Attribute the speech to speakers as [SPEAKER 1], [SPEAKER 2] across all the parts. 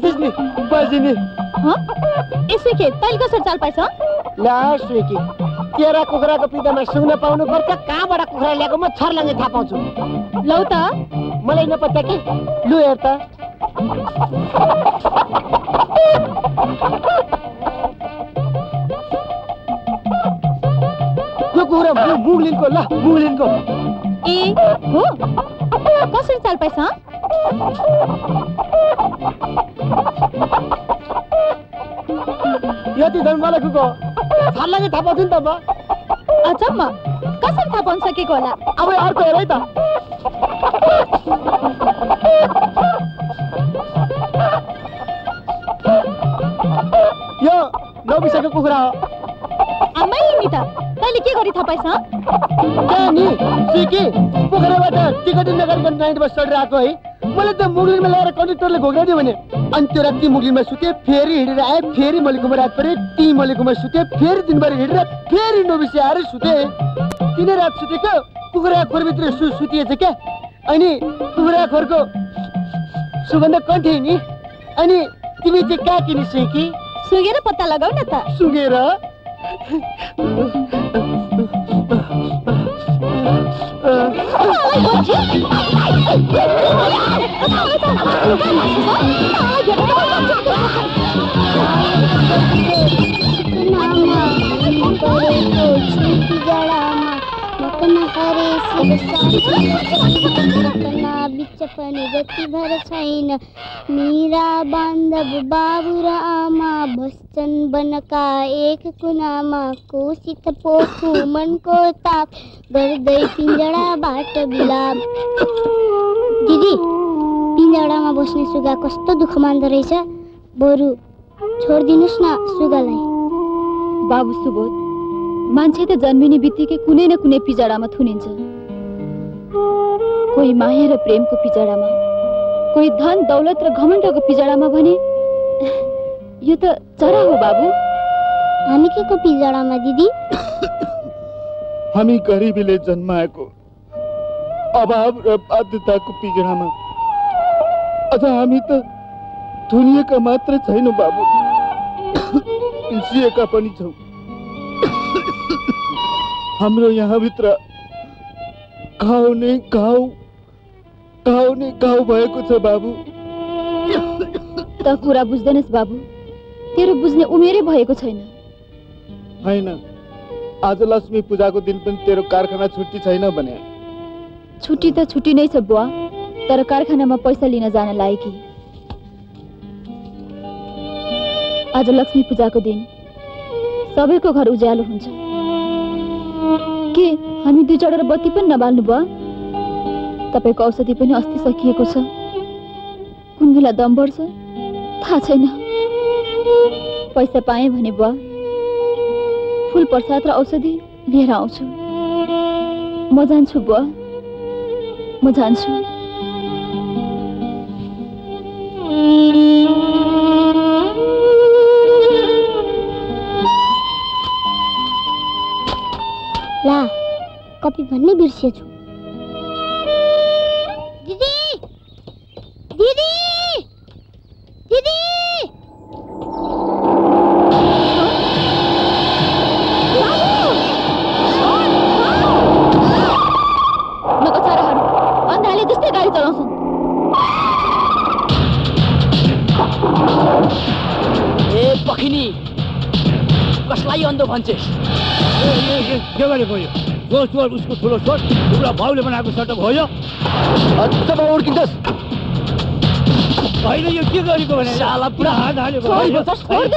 [SPEAKER 1] कुखुरा राखिरहेछस् नि बजिनी
[SPEAKER 2] हँ यसै के तैँले कसरी चाल पाइछ
[SPEAKER 1] ला स्विकी तेरा कुखुराको पिँधमा सुँग्न कहाँबाट कुखुरा ल्याएको म छर्लङ्गे थाहा पाउँछु
[SPEAKER 2] लौ त
[SPEAKER 1] मलाई नपत्या के? लु हेर त यो कुखुरा मु- ल मुग्लिनको
[SPEAKER 2] ए हो? कसरी चाल पाइछ
[SPEAKER 1] झन् मलाई थाहा पाउँछु नि त म
[SPEAKER 2] अचम्म कसरी थाहा पाउन सकेको होला
[SPEAKER 1] अब अर्को हेर है त यो नबिसकेको कुखुरा हो
[SPEAKER 2] आमै नि त तैँले के गरी थाहा पाइछ
[SPEAKER 1] त्यहाँ नि सिकी पोखराबाट टिकट नगरिकन नाइट बस चढेर आएको है मैले त मुगलिनमा ल्याएर कन्डक्टरले घोक्राइदियो भने अनि त्यो राति मुगलिनमा सुतेँ फेरि हिँडेर आएँ मलिक मलिकुमा रात परे ती भर हिड़ रहा फिर हिँडेर फेरि आ रहे सुते तीन रात सुतेको खोर भित्र सु सुतिएछ क्या अनि कुखुरा खोरको सुगन्ध कन्ठे नि अनि तिमी चाहिँ कहाँ किनिस् कि
[SPEAKER 2] सुँगेर पत्ता लगाऊ न त।
[SPEAKER 1] सुँगेर?
[SPEAKER 3] मेरा बान्धव बाबु र आमा बस्छन् बनका एक कुनामा कोसित पोखु मनको ताप गर्दै पिँजडाबाट बिलाप दिदी पिँजडामा बस्ने सुगा कस्तो दुःख मान्दो रहेछ? बरु छोडिदिनुहोस् न सुगालाई।
[SPEAKER 2] बाबु सुबोध मान्छे त जन्मिने बित्तिकै कुनै न कुनै पिजडामा थुनिन्छ। कोही माया र प्रेमको पिजडामा कोही धन दौलत र घमण्डको पिजडामा भने? यो त चरा हो बाबु।
[SPEAKER 3] हामी के को पिँजडामा दिदी?
[SPEAKER 4] हामी गरिबीले जन्माएको अभाव र बाध्यताको पिजडामा अझ हामी त थुनिएका मात्र छैनौँ बाबु। पिल्सिएका पनि छौँ हाम्रो यहाँभित्र घाउ नै घाउ घाउ नै घाउ भएको छ बाबु।
[SPEAKER 2] त कुरा बुझ्दैनस् बाबु तेरो बुझ्ने उमेरै भएको छैन
[SPEAKER 4] होइन आज लक्ष्मी पूजाको दिन पनि तेरो कारखाना छुट्टी छैन भने
[SPEAKER 2] छुट्टी त छुट्टी नै छ बुवा तर कारखानामा पैसा लिन जान लाएकी आज लक्ष्मी पूजाको दिन। सबैको घर उज्यालो हुन्छ। के हामी दुई चढेर बत्ती पनि नबाल्नु भयो? तपाईँको औषधि पनि अस्ति सकिएको बेला दम बढ्छ? थाहा पैसा पाएँ भने बुवा फुल प्रसाद र औषधि लिएर आउँछु। म म
[SPEAKER 3] ला कपी भन्नै बिर्सेछु
[SPEAKER 5] अन्धो भन्छेस्
[SPEAKER 6] के गरेको यो जो चोर उसको ठुलो चोर तिम्रो भाउले बनाएको सटक हो यो
[SPEAKER 1] अझ उड्किन्छस्
[SPEAKER 6] होइन यो के गरेको भने?
[SPEAKER 5] साला
[SPEAKER 6] पुरा हात हाल्यो
[SPEAKER 2] छोड,
[SPEAKER 6] होइन,
[SPEAKER 2] छोड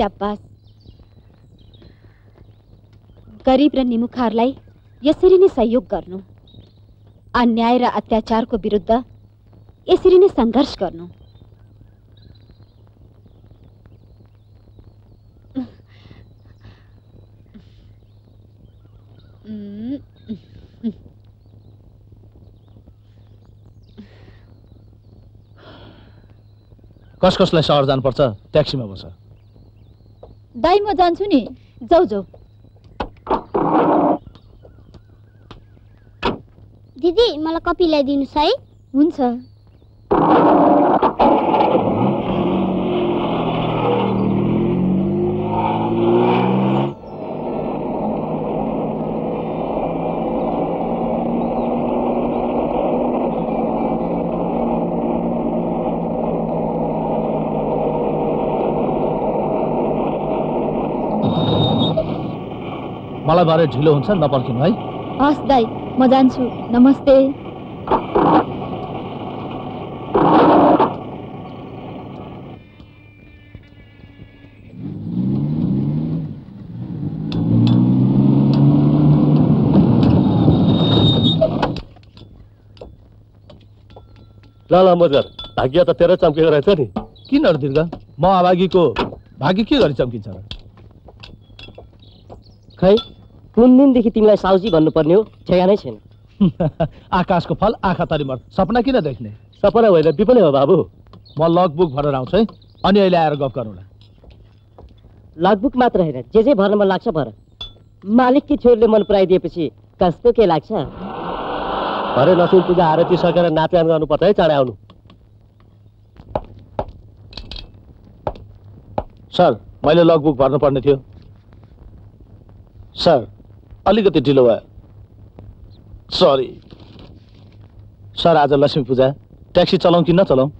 [SPEAKER 2] स्याबास गरिब र निमुखाहरूलाई यसरी नै सहयोग गर्नु, अन्याय र अत्याचारको विरुद्ध यसरी नै सङ्घर्ष गर्नु।
[SPEAKER 6] कस कसलाई सहर जानुपर्छ? ट्याक्सीमा बस।
[SPEAKER 7] दाई म जान्छु नि।
[SPEAKER 2] जाऊ जाऊ।
[SPEAKER 3] दिदी मलाई कपी ल्याइदिनुहोस् है।
[SPEAKER 7] हुन्छ।
[SPEAKER 6] मलाई भरे ढिलो हुन्छ नपर्खिनु है।
[SPEAKER 7] हस् दाई म जान्छु। नमस्ते।
[SPEAKER 8] ल ल मजर भाग्य त तेरो चम्केको रहेछ नि।
[SPEAKER 6] किन दीर्घ म अभागीको भाग्य के गरी चम्किन्छ र?
[SPEAKER 9] खै कुन दिनदेखि तिमीलाई साउजी भन्नुपर्ने हो? ठेगानै छैन।
[SPEAKER 6] आकाशको फल आँखा तरिमर सपना किन देख्ने?
[SPEAKER 8] सपना होइन विपनै हो बाबु।
[SPEAKER 6] म लगबुक भरेर आउँछु है। अनि अहिले आएर गफ गरौँला
[SPEAKER 9] लगबुक मात्र होइन जे जे भर्न मन लाग्छ भर। मालिककी छोरीले मन पराइदिएपछि कस्तो के लाग्छ?
[SPEAKER 8] भरे लक्ष्मी पूजा आरती सकेर नाचगान गर्नुपर्छ है चाँडै आउनु।
[SPEAKER 6] सर मैले लगबुक भर्नुपर्ने थियो। सर अलिकति ढिलो भयो। सरी सर आज लक्ष्मी पूजा ट्याक्सी चलाउँ कि नचलाउँ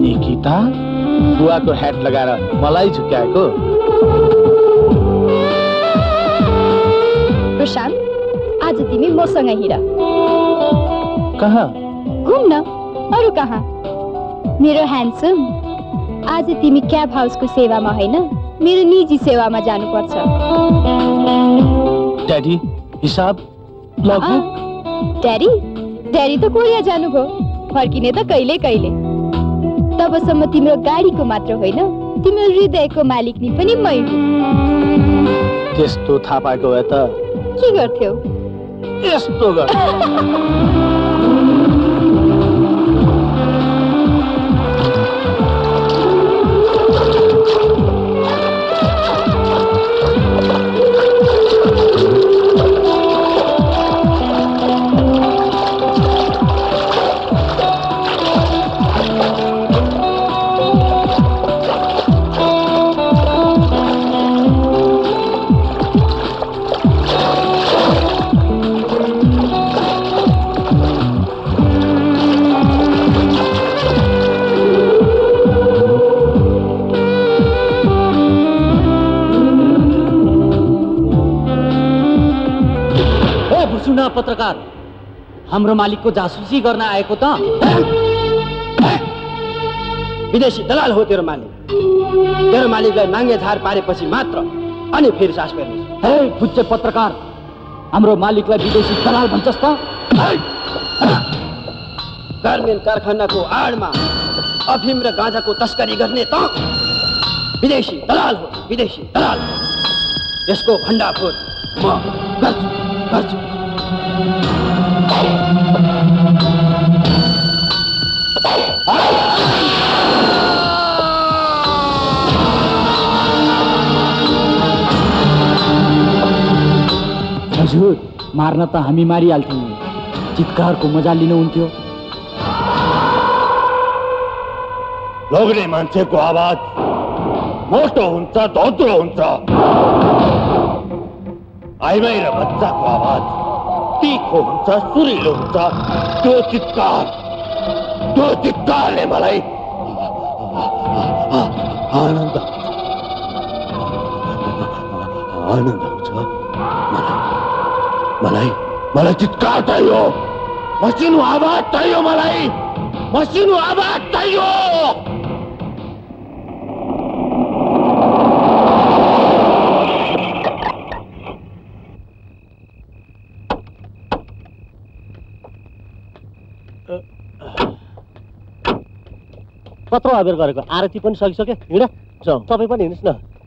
[SPEAKER 6] निकिता बुवाको ह्याट लगाएर मलाई झुक्याएको।
[SPEAKER 7] प्रशान्त आज तिमी मसँग हिँड।
[SPEAKER 6] कहाँ?
[SPEAKER 7] घुम्न। अरू कहाँ? मेरो ह्यान्डसम आज तिमी क्याब हाउसको सेवामा होइन मेरो निजी सेवामा जानुपर्छ।
[SPEAKER 6] ड्याडी हिसाब
[SPEAKER 7] ड्याडी ड्याडी त कोरिया जानुभयो। फर्किने त कहिले कहिले। तबसम्म तिम्रो गाडीको मात्र होइन तिम्रो हृदयको मालिकनी पनि मै
[SPEAKER 6] त्यस्तो थाहा पाएको भए त
[SPEAKER 7] के गर्थ्यौ?
[SPEAKER 6] यस्तो गर
[SPEAKER 9] पत्रकार हाम्रो मालिकको जासुसी गर्न आएको त?
[SPEAKER 10] विदेशी दलाल हो तेरो मालिक। तेरो मालिकलाई नाङ्गे झार पारेपछि मात्र अनि फेरि सास फेर्नुहोस्
[SPEAKER 9] हे फुच्चे पत्रकार हाम्रो मालिकलाई विदेशी दलाल भन्छस् त?
[SPEAKER 10] गार्मेन्ट कारखानाको आडमा अफिम र गाँजाको तस्करी गर्ने त विदेशी दलाल हो विदेशी दलाल। यसको भण्डाफोर म गर्छु गर्छु।
[SPEAKER 9] हजुर, मार्न त हामी मारिहाल्थ्यौँ। चितकारको मज़ा लिनुहुन्थ्यो
[SPEAKER 8] लोग्ने मान्छेको आवाज़ मोटो हुन्छ धोत्रो हुन्छ। आइमाई र आवाज़। तिखो हुन्छ सुरिलो हुन्छ त्यो चित्कार त्यो चित्कारले मलाई आनन्द आनन्द आउँछ मलाई मलाई चित्कार चाहियो मसिनो आवाज चाहियो मलाई मसिनो आवाज चाहियो
[SPEAKER 11] कत्रो अबेर गरेको आरती पनि सकिसक्यो। हिँड। तपाईँ पनि हिँड्नुहोस् न।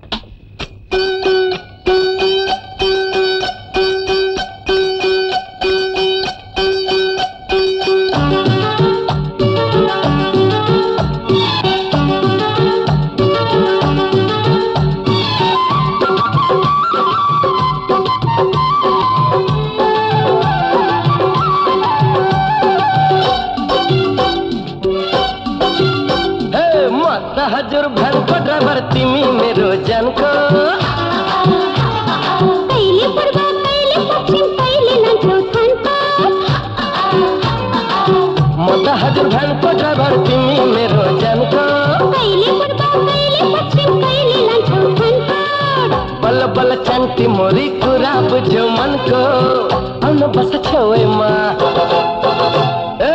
[SPEAKER 12] मत हजुर भनको ड्राइभर तिमी मेरो
[SPEAKER 13] पूर्व पश्चिम कहिले लान्छौ थान्का
[SPEAKER 12] बल्ल बल्ल चान्टी मोरी कुरा बुझ्यो मनको आउनु बस छेउमा ए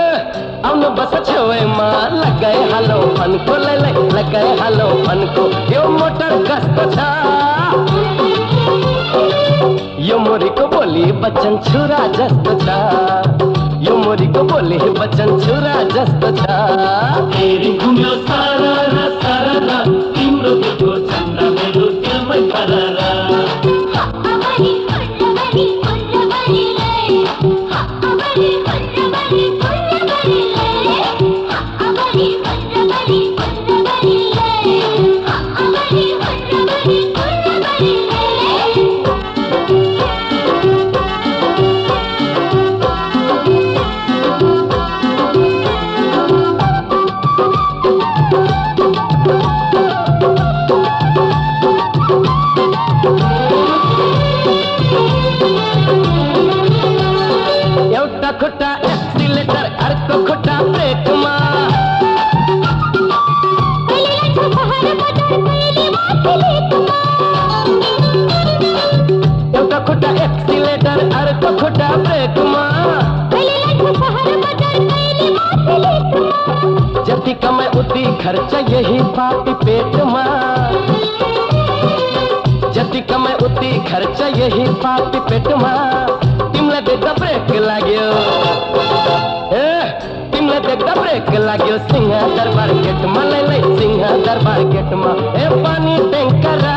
[SPEAKER 12] आउनु बस छेउमा लगाए हालो फनको लै लै लगाए हालो फनको यो मोटर कस्तो छ। यो मोरीको बोली बच्चन छुरा जस्तो छ। यो मोरीको बोले वचन छुरा जस्तो छ। जति कमाए उति खर्च यही पापी पेटमा जति कमाए उति खर्च यही पापी पेटमा तिमीलाई देख्दा ब्रेक लाग्यो ए तिमीलाई देख्दा ब्रेक लाग्यो सिंह दरबार गेटमा लै लै सिंह दरबार गेटमा ए पानी ट्याङ्करा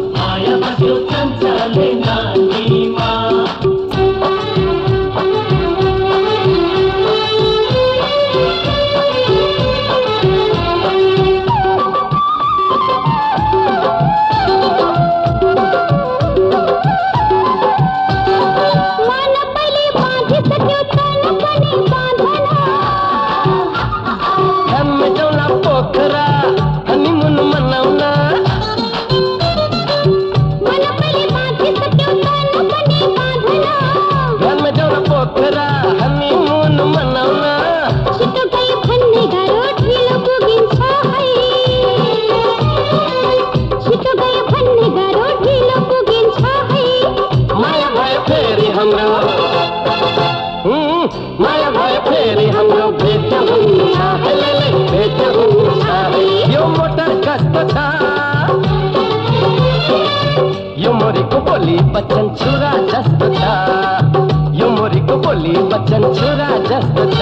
[SPEAKER 12] बच्चन छुरा जस्तो छ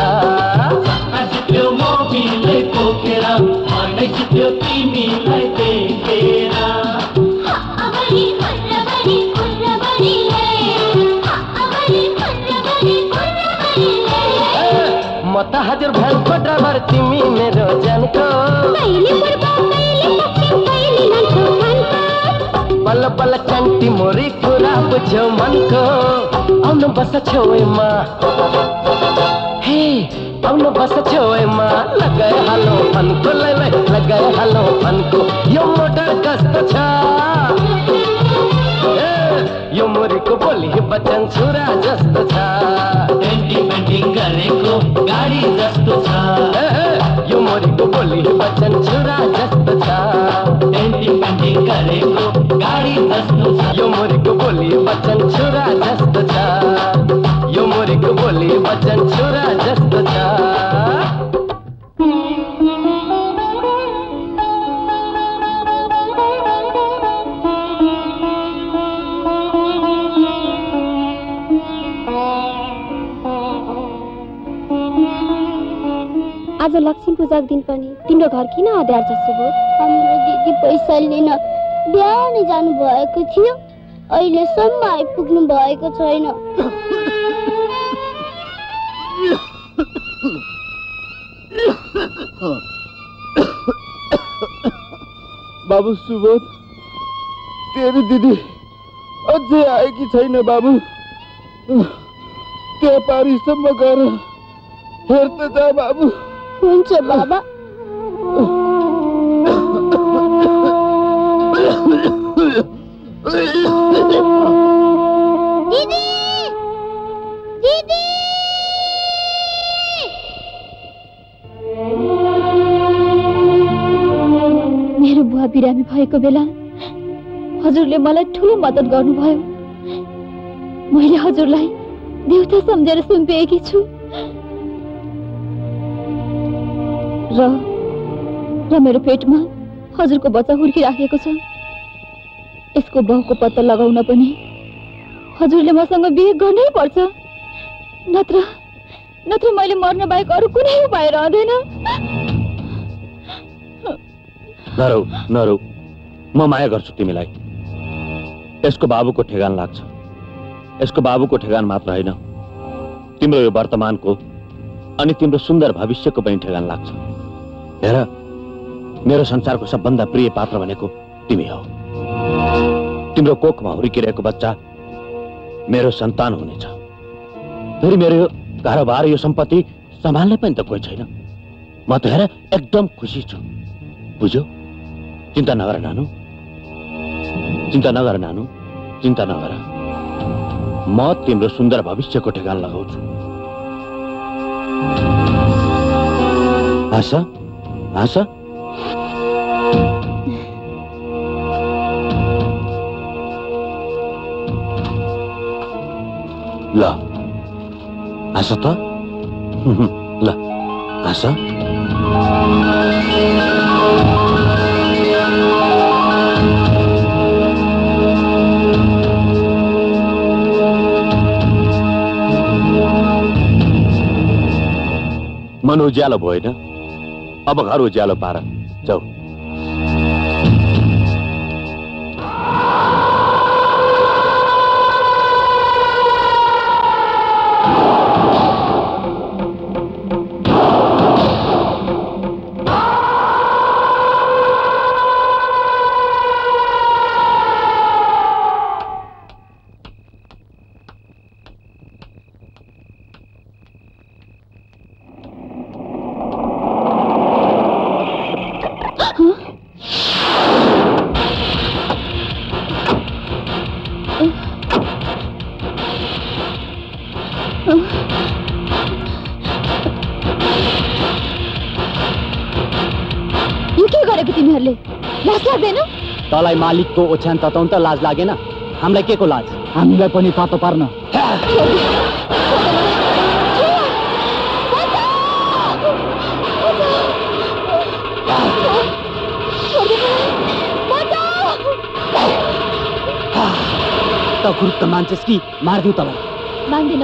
[SPEAKER 14] जित्यो मोबीलाई पोखेर मनै जित्यो तिमीलाई देखेर।
[SPEAKER 13] अबरी फुलबरी फुलबरी लै अबरी फुलबरी फुलबरी लै
[SPEAKER 12] म त हजुर भ्यानको ड्राइभर तिमी मेरो
[SPEAKER 13] लान्छौ थान्का
[SPEAKER 12] बल्ल बल्ल चन्टी मोरी कुरा बुझ्यो मनको आउनु बस छेउमा हे आउनु बस छेउमा लगाए हालो फनको लै लै लगाए हालो फनको यो मोटर कस्तो छ यो मुरीको बोली बचन छुरा जस्तो छ
[SPEAKER 14] पेन्टिङ पेन्टिङ गरेको गाडी जस्तो छ
[SPEAKER 12] यो मुरीको बोली बचन छुरा जस्तो
[SPEAKER 14] पेन्टिङ गरेको गाडी
[SPEAKER 12] बोली वचन छोरा जस्तो छ यो बोली वचन छोरा जस्तो
[SPEAKER 15] पूजाको दिन पनि। तिम्रो घर किन अँध्यार जस्तो भयो
[SPEAKER 13] हाम्रो दिदी पैसा लिन बिहानै जानु भएको थियो अहिलेसम्म आइपुग्नु भएको छैन।
[SPEAKER 4] बाबु सुबोध तेरो दिदी अझै आएकी छैन बाबु। त्यहाँ पारिसम्म गएर हेर त जा बाबु।
[SPEAKER 13] हुन्छ बाबा। दिदी! दिदी!
[SPEAKER 2] मेरो बुवा बिरामी भएको बेला हजुरले मलाई ठुलो मद्दत गर्नुभयो। मैले हजुरलाई देउता सम्झेर सुम्पिएकी छु। र र मेरो पेटमा हजुरको बच्चा हुर्किराखेको छ यसको बाउको पत्ता लगाउन पनि। हजुरले मसँग बिहे गर्नै पर्छ नत्र नत्र मैले मर्न बाहेक अरू कुनै उपाय रहँदैन
[SPEAKER 8] नरौ नरौ म माया गर्छु तिमीलाई यसको बाबुको ठेगान लाग्छ यसको बाबुको ठेगान मात्र होइन तिम्रो यो वर्तमानको अनि तिम्रो सुन्दर भविष्यको पनि ठेगान लाग्छ हेर मेरो संसारको सबभन्दा प्रिय पात्र भनेको तिमी हो। तिम्रो कोखमा हुर्किरहेको बच्चा मेरो सन्तान हुनेछ। फेरि मेरो यो कारोबार यो सम्पत्ति सम्हाल्ने पनि त कोही छैन। म त हेर एकदम खुसी छु। बुझ्यौ? चिन्ता नगर नानु। चिन्ता नगर नानु। चिन्ता नगर। म तिम्रो सुन्दर भविष्यको ठेगान लगाउँछु। हाँस हाँस ल हाँस त ल हाँस मन उज्यालो भएन अब घर उजालो पार। जाऊ
[SPEAKER 16] मालिकको ओछ्यान तताउन त लाज लागेन। हामीलाई के को लाज? हामीलाई पनि तातो पार्न। त ग्रुप त मान्छेस् कि मारिदिउ तँलाई
[SPEAKER 2] मान्दिन।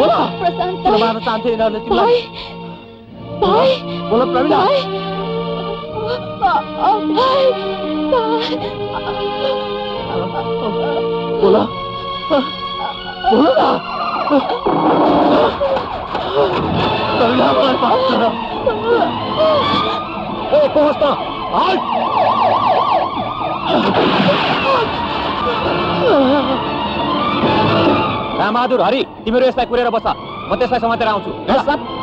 [SPEAKER 4] बोला
[SPEAKER 2] प्रशान्त
[SPEAKER 4] किन मार्न चाहन्थे यिनीहरूले तिमीलाई
[SPEAKER 2] भाइ
[SPEAKER 6] बोलो प्रवीणा
[SPEAKER 2] भाइ अ, अ, भाइ भाइ
[SPEAKER 6] बोलो बोलो ना प्रवीणा मलाई माफ़ कर
[SPEAKER 17] ए को होस् त रामबहादुर हरि तिमीहरू यसलाई कुरेर बस। म त्यसलाई समातेर आउँछु।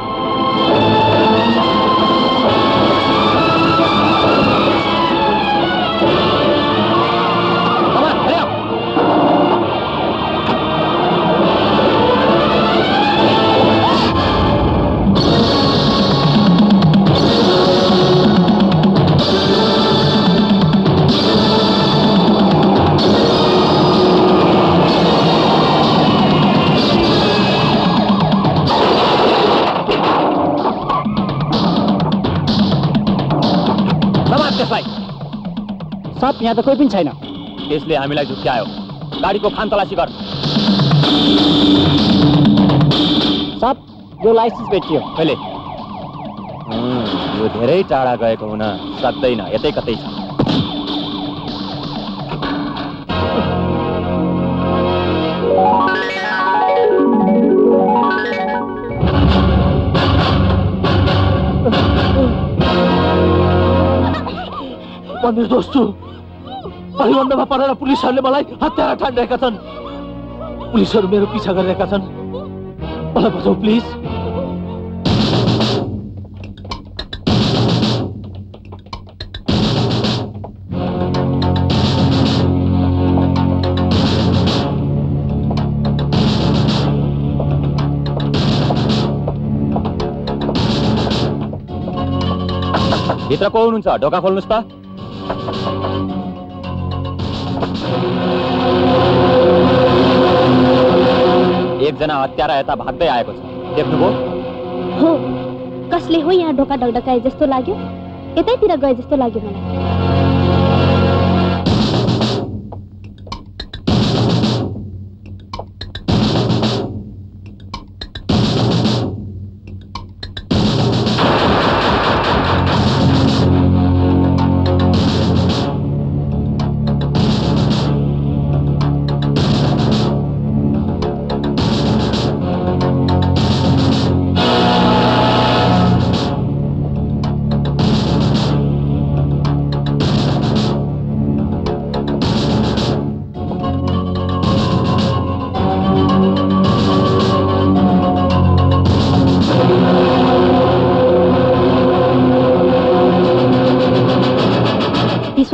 [SPEAKER 16] यहाँ त कोही पनि छैन।
[SPEAKER 17] त्यसले हामीलाई झुक्क्यायो गाडीको खान तलासी गर।
[SPEAKER 16] साहब यो लाइसेन्स भेटियो।
[SPEAKER 17] कहिले? यो धेरै टाढा गएको हुन सक्दैन यतै कतै छ।
[SPEAKER 6] म निर्दोष परिबन्धमा परेर पुलिसहरूले मलाई हत्यारा ठानिरहेका छन् पुलिसहरू मेरो पिछा गरिरहेका छन् मलाई
[SPEAKER 17] भित्र को ढोका खोल्नुहोस् त। एकजना हत्यारा यता भाग्दै आएको छ देख्नुभयो
[SPEAKER 18] हो, कसले हो यहाँ ढोका ढकढकाए जस्तो लाग्यो? यतैतिर गए जस्तो लाग्यो मलाई।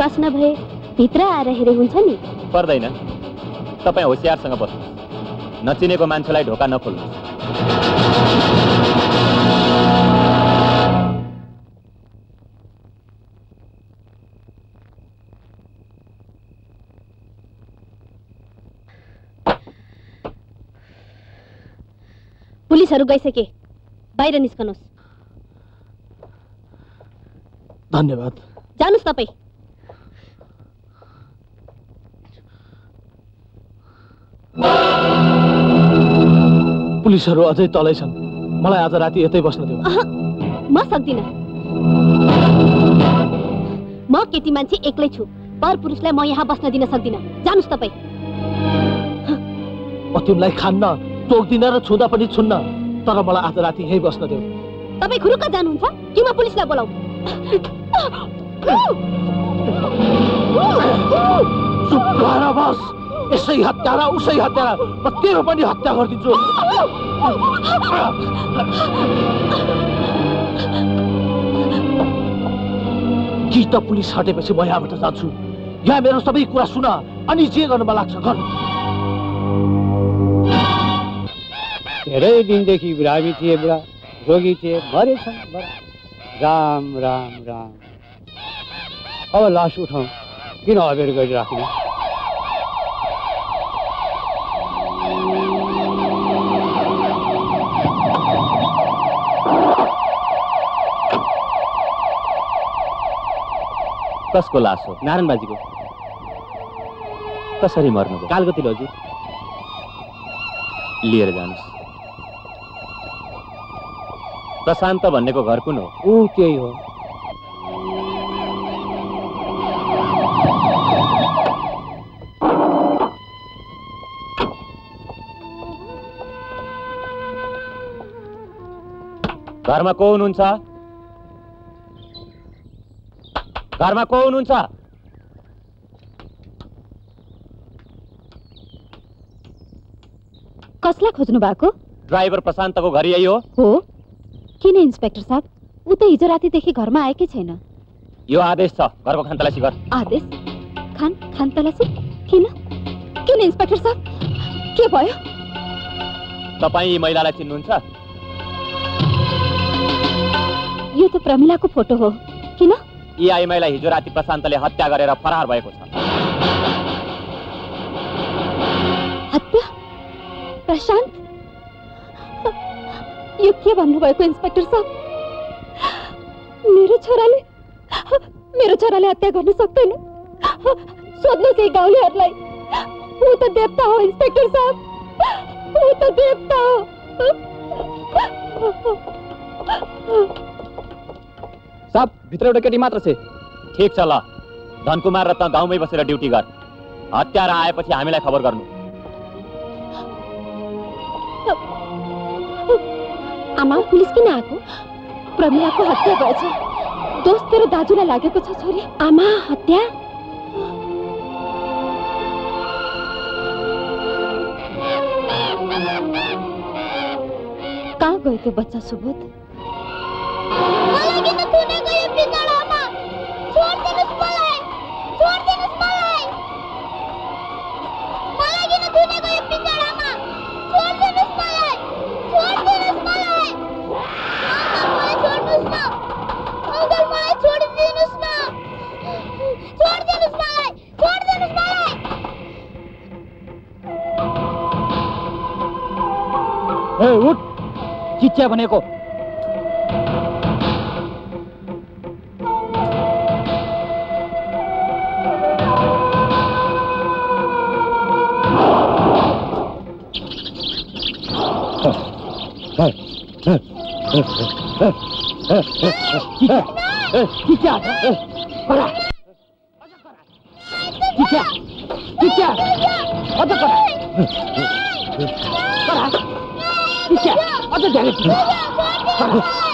[SPEAKER 18] विश्वास नभए भित्र आएर हेरे हुन्छ नि।
[SPEAKER 17] पर्दैन। तपाईँ होसियारसँग बस्नु नचिनेको मान्छेलाई ढोका नखोल्नु
[SPEAKER 18] पुलिसहरू गइसके। बाहिर निस्कनुहोस्।
[SPEAKER 6] धन्यवाद।
[SPEAKER 18] जानुहोस् तपाईँ।
[SPEAKER 6] पुलिसहरू अझै तलै छन्। मलाई आज राति यतै बस्न
[SPEAKER 18] अहँ, म सक्दिनँ। म केटी मान्छे एक्लै छु। पर पुरुषलाई म यहाँ बस्न दिन सक्दिनँ। जानुहोस् तपाईँ।
[SPEAKER 6] म तिमीलाई खान्न टोक्दिनँ र छुँदा पनि छुन्न। तर मलाई आज राति यहीँ बस्न देऊ।
[SPEAKER 18] तपाईँ खुरुक्क जानुहुन्छ? कि म पुलिसलाई बोलाऊ
[SPEAKER 6] चुप भएर बस। यसै हत्यारा उसै हत्यारा। म तेरो पनि हत्या गरिदिन्छु। कि त पुलिस हटेपछि म यहाँबाट जान्छु। यहाँ मेरो सबै कुरा सुन अनि जे गर्नुमा लाग्छ गर्नु
[SPEAKER 19] धेरै दिनदेखि बिरामी थिए बुढा रोगी थिए बडा। राम राम राम। अब लास उठाउँ। किन अबेर गरिराख्ने?
[SPEAKER 17] कसको लास? हो
[SPEAKER 16] नारायण बाजीको
[SPEAKER 17] कसरी मर्नुभयो
[SPEAKER 16] कालगतिलो हजुर।
[SPEAKER 17] लिएर जानुहोस्। प्रशान्त भन्नेको घर कुन हो?
[SPEAKER 3] ऊ त्यही हो।
[SPEAKER 17] घरमा को हुनुहुन्छ? घरमा को हुनुहुन्छ
[SPEAKER 15] कसलाई खोज्नु भएको?
[SPEAKER 17] ड्राइभर प्रशान्तको घर यही हो।
[SPEAKER 15] हो? किन इन्सपेक्टर साहब? ऊ त हिजो रातिदेखि घरमा आएकै छैन।
[SPEAKER 17] यो आदेश छ। घरको खान तलासी गर।
[SPEAKER 15] आदेश? खान खान तलासी किन? किन इन्सपेक्टर साहब? के भयो?
[SPEAKER 17] तपाईँ यी महिलालाई चिन्नुहुन्छ?
[SPEAKER 15] यो त प्रमिलाको फ़ोटो हो। किन?
[SPEAKER 17] यी आइमाईलाई हिजो राति प्रशान्तले हत्या गरेर फरार भएको छ
[SPEAKER 15] हत्या प्रशान्त यो के भन्नुभएको इन्सपेक्टर साहब मेरो छोराले मेरो छोराले हत्या गर्न सक्दैन सोध्नुहोस् यही गाउँलेहरूलाई ऊ त देवता हो इन्सपेक्टर साहब ऊ त देवता हो
[SPEAKER 17] सब भित्र एउटा केटी मात्र ठिक छ ल धनकुमार र त गाउँमै बसेर ड्युटी गर। हत्यारा आएपछि हामीलाई खबर गर्नु
[SPEAKER 15] आमा पुलिस किन आएको प्रमिलाको हत्या भएछ दोष तेरो दाजुलाई लागेको छ छोरी आमा हत्या? कहाँ गयो त्यो बच्चा सुबोध
[SPEAKER 3] चिच्च्या भनेको चिच्च्या करा चिच्च्या चिच्च्या अझ करा करा चिच्च्या अझ धेरै करा करा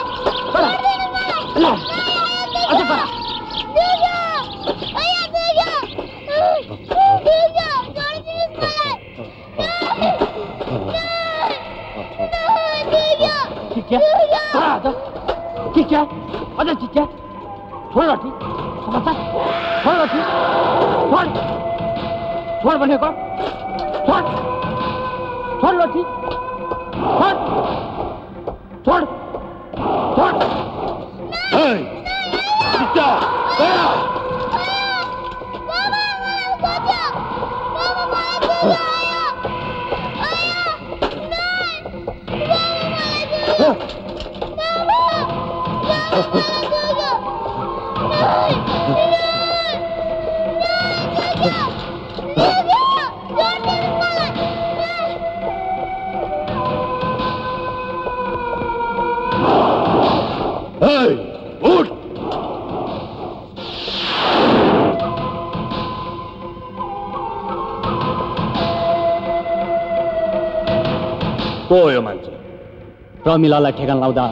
[SPEAKER 3] प्रमिलालाई ठेगान लाउँदा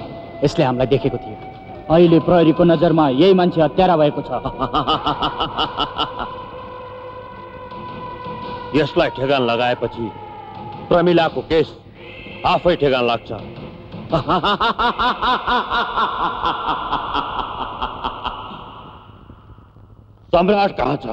[SPEAKER 3] यसले हामीलाई देखेको थियो। अहिले प्रहरीको नजरमा यही मान्छे हत्यारा भएको छ।
[SPEAKER 17] यसलाई ठेगान लगाएपछि प्रमिलाको केस आफै ठेगान लाग्छ।
[SPEAKER 8] सम्राट कहाँ छ?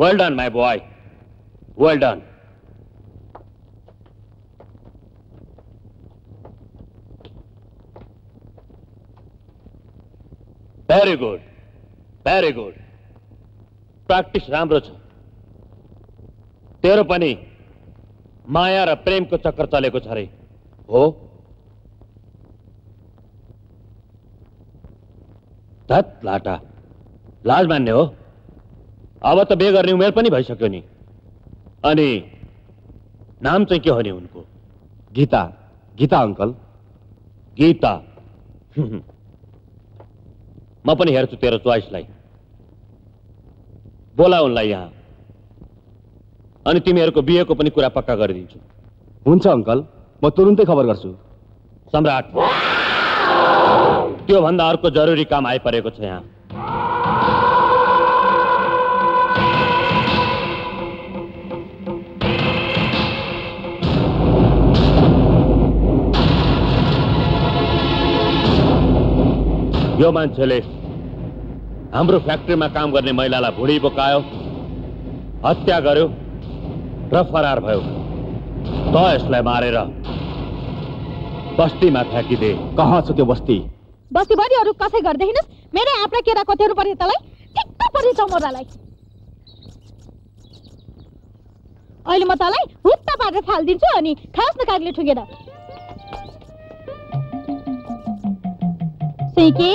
[SPEAKER 17] Well done my boy well done very good very good practice राम्रो तेरो पनि, माया र प्रेमको चक्कर चलेको छ रे हो? धत लाटा। लाज मान्ने हो? अब त गर्ने उमेर पनि भइसक्यो नि अनि नाम चाहिँ के हो नि उनको?
[SPEAKER 10] गीता गीता अङ्कल।
[SPEAKER 17] गीता। म पनि हेर्छु तेरो चोइसलाई। बोला उनलाई यहाँ। अनि तिमीहरूको बिहेको पनि कुरा पक्का गरिदिन्छु।
[SPEAKER 10] हुन्छ अङ्कल म तुरुन्तै खबर गर्छु।
[SPEAKER 17] सम्राट त्योभन्दा अर्को जरुरी काम आइपरेको छ यहाँ। यो मान्छेले हाम्रो फ्याक्ट्रीमा काम गर्ने महिलालाई भुँडी बोकायो हत्या गर्यो र फरार भयो। त यसलाई मारेर बस्तीमा फ्याँकिदे।
[SPEAKER 10] कहाँ छ त्यो बस्ती?
[SPEAKER 20] बस्तीभरि अरू कसै गर्दैनस् मेरै आफ्ना केरा कथेहरू पर्यो तँलाई ठिक्क पर्यो चमोरालाई। अहिले म तँलाई हुत्ता पारेर फालिदिन्छु अनि खास न कागले ठुकेर सुइके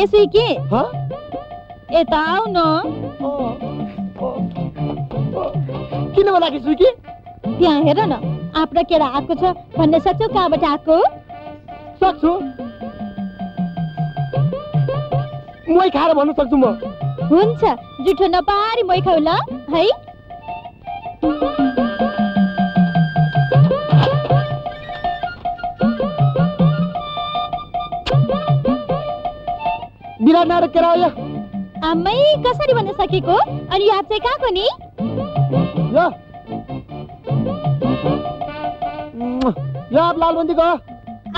[SPEAKER 20] ए सुइके यता आऊ न
[SPEAKER 1] किन बोलाएको सुकी
[SPEAKER 20] त्यहाँ हेर न आफ्नो केरा आएको छ भन्ने सक्छौ कहाँबाट आएको
[SPEAKER 1] सक्छु मै खाएर भन्न सक्छु म
[SPEAKER 20] हुन्छ जुठो नपारी मै खाउ ल है
[SPEAKER 1] बिराट नाटक केरा यो।
[SPEAKER 20] आमै कसरी भन्न सकेको? अनि याद चाहिँ कहाँको नि?
[SPEAKER 1] यो। यो आप लालबन्दीको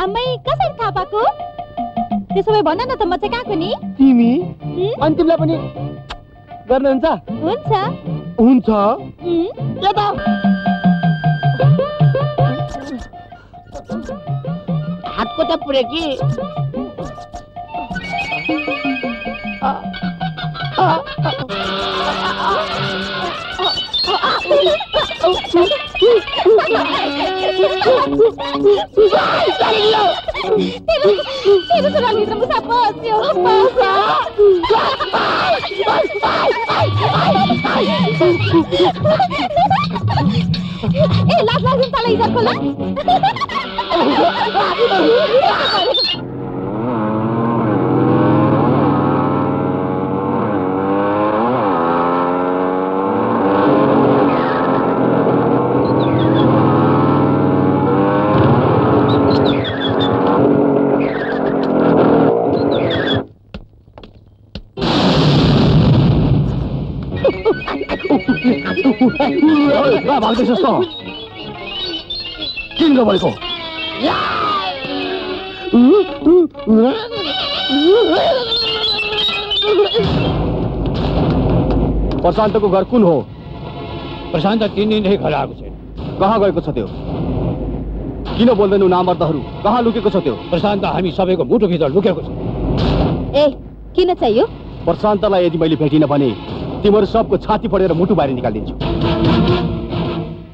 [SPEAKER 20] आमै कसरी थाहा पाएको? त्यसो भए भन न त म चाहिँ कहाँको नि?
[SPEAKER 1] तिमी? अनि तिमीलाई पनि गर्नुहुन्छ?
[SPEAKER 20] हुन्छ।
[SPEAKER 1] हुन्छ।
[SPEAKER 20] उम्,
[SPEAKER 1] यता हातको त पुरे कि?
[SPEAKER 20] तेरो तेरो छोराभित्र मुसा पस्यो ए लाज लाग्छ तँलाई इज़्ज़त खोला
[SPEAKER 10] कहाँ भाग्दैछस् त किन गरेको प्रशान्तको घर कुन हो
[SPEAKER 6] प्रशान्त तिन दिनदेखि घर आएको छैन
[SPEAKER 10] कहाँ गएको छ त्यो किन बोल्दैनौ नामर्दहरू कहाँ लुकेको छ त्यो
[SPEAKER 6] प्रशान्त हामी सबैको मुटुभित्र लुकेको छ
[SPEAKER 20] ए किन चाहियो
[SPEAKER 10] प्रशान्तलाई यदि मैले भेटिनँ भने तिमीहरू सबको छाती पढेर मुटु बाहिर निकालिदिन्छु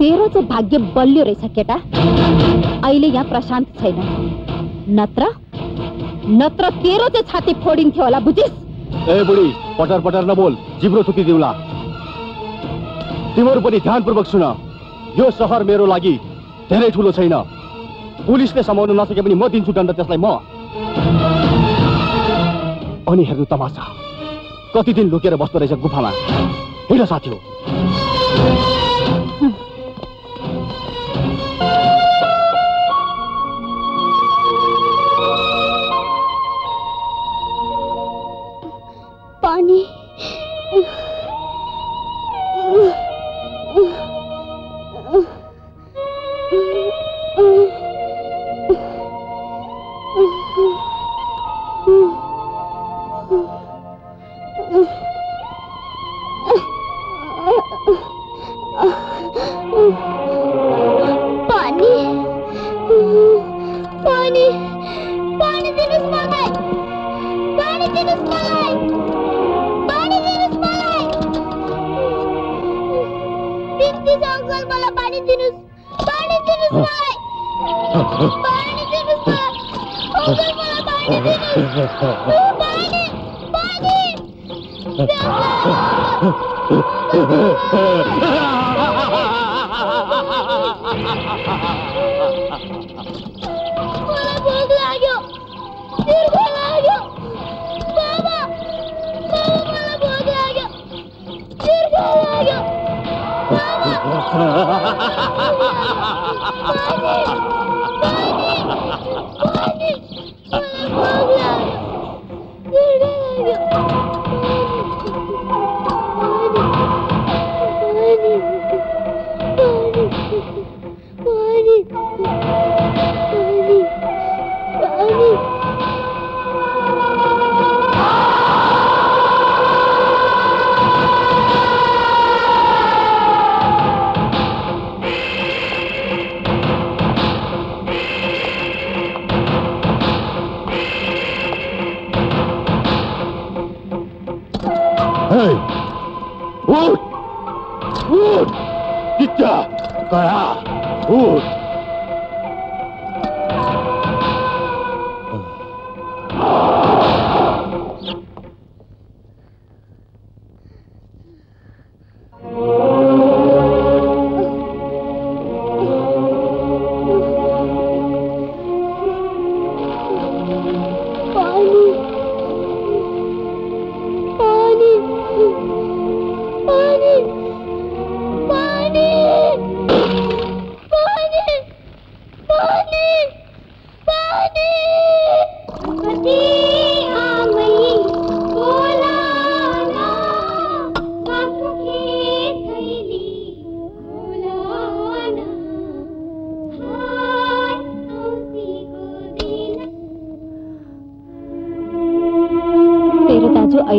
[SPEAKER 15] तेरो चाहिँ भाग्य बलियो रहेछ केटा। अहिले यहाँ प्रशान्त छैन। नत्र नत्र तेरो चाहिँ छाती फोडिन्थ्यो होला बुझिस्?
[SPEAKER 10] ए बुढी पटर पटर नबोल जिब्रो थुकिदिउँला। तिमीहरू पनि ध्यानपूर्वक सुन। यो सहर मेरो लागि धेरै ठुलो छैन। पुलिसले समाउन नसके पनि म दिन्छु दण्ड त्यसलाई म। अनि हेर्नु तमासा। कति दिन लुकेर बस्दो रहेछ गुफामा? हिँड साथी हो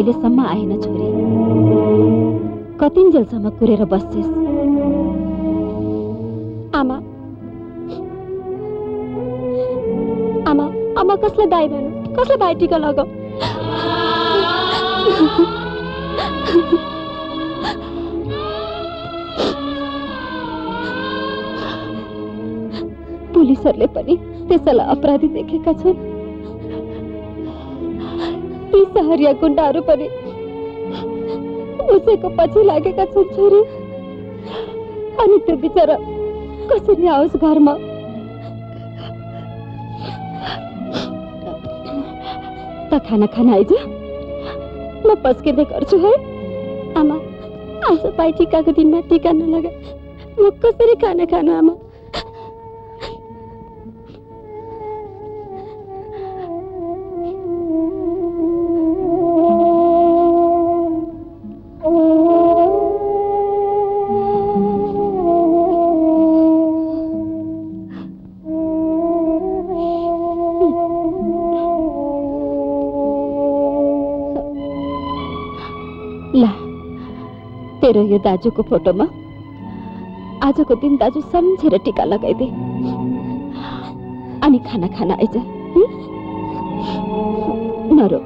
[SPEAKER 15] अहिलेसम्म आएन छोरी। कतिन्जेलसम्म कुरेर बस्छेस्।
[SPEAKER 18] आमा। आमा आमा कसलाई दाई भन? कसलाई भाइ टिका लगाऊ?
[SPEAKER 15] पुलिसहरूले पनि त्यसैलाई अपराधी देखेका छन्। सहरिया गुन्डाहरू पनि उसैको पछि लागेका छन् छोरी अनि त्यो बिचरा कसरी आओस् घरमा त खाना खाना आइज़ म पस्किँदै गर्छु है
[SPEAKER 18] आमा आज भाइ टिकाको दिनमा टिका नलगा म कसरी खाना खानु आमा
[SPEAKER 15] यो दाजुको फोटोमा आजको दिन दाजु सम्झेर टिका लगाइदे अनि खाना खाना आइज? नरो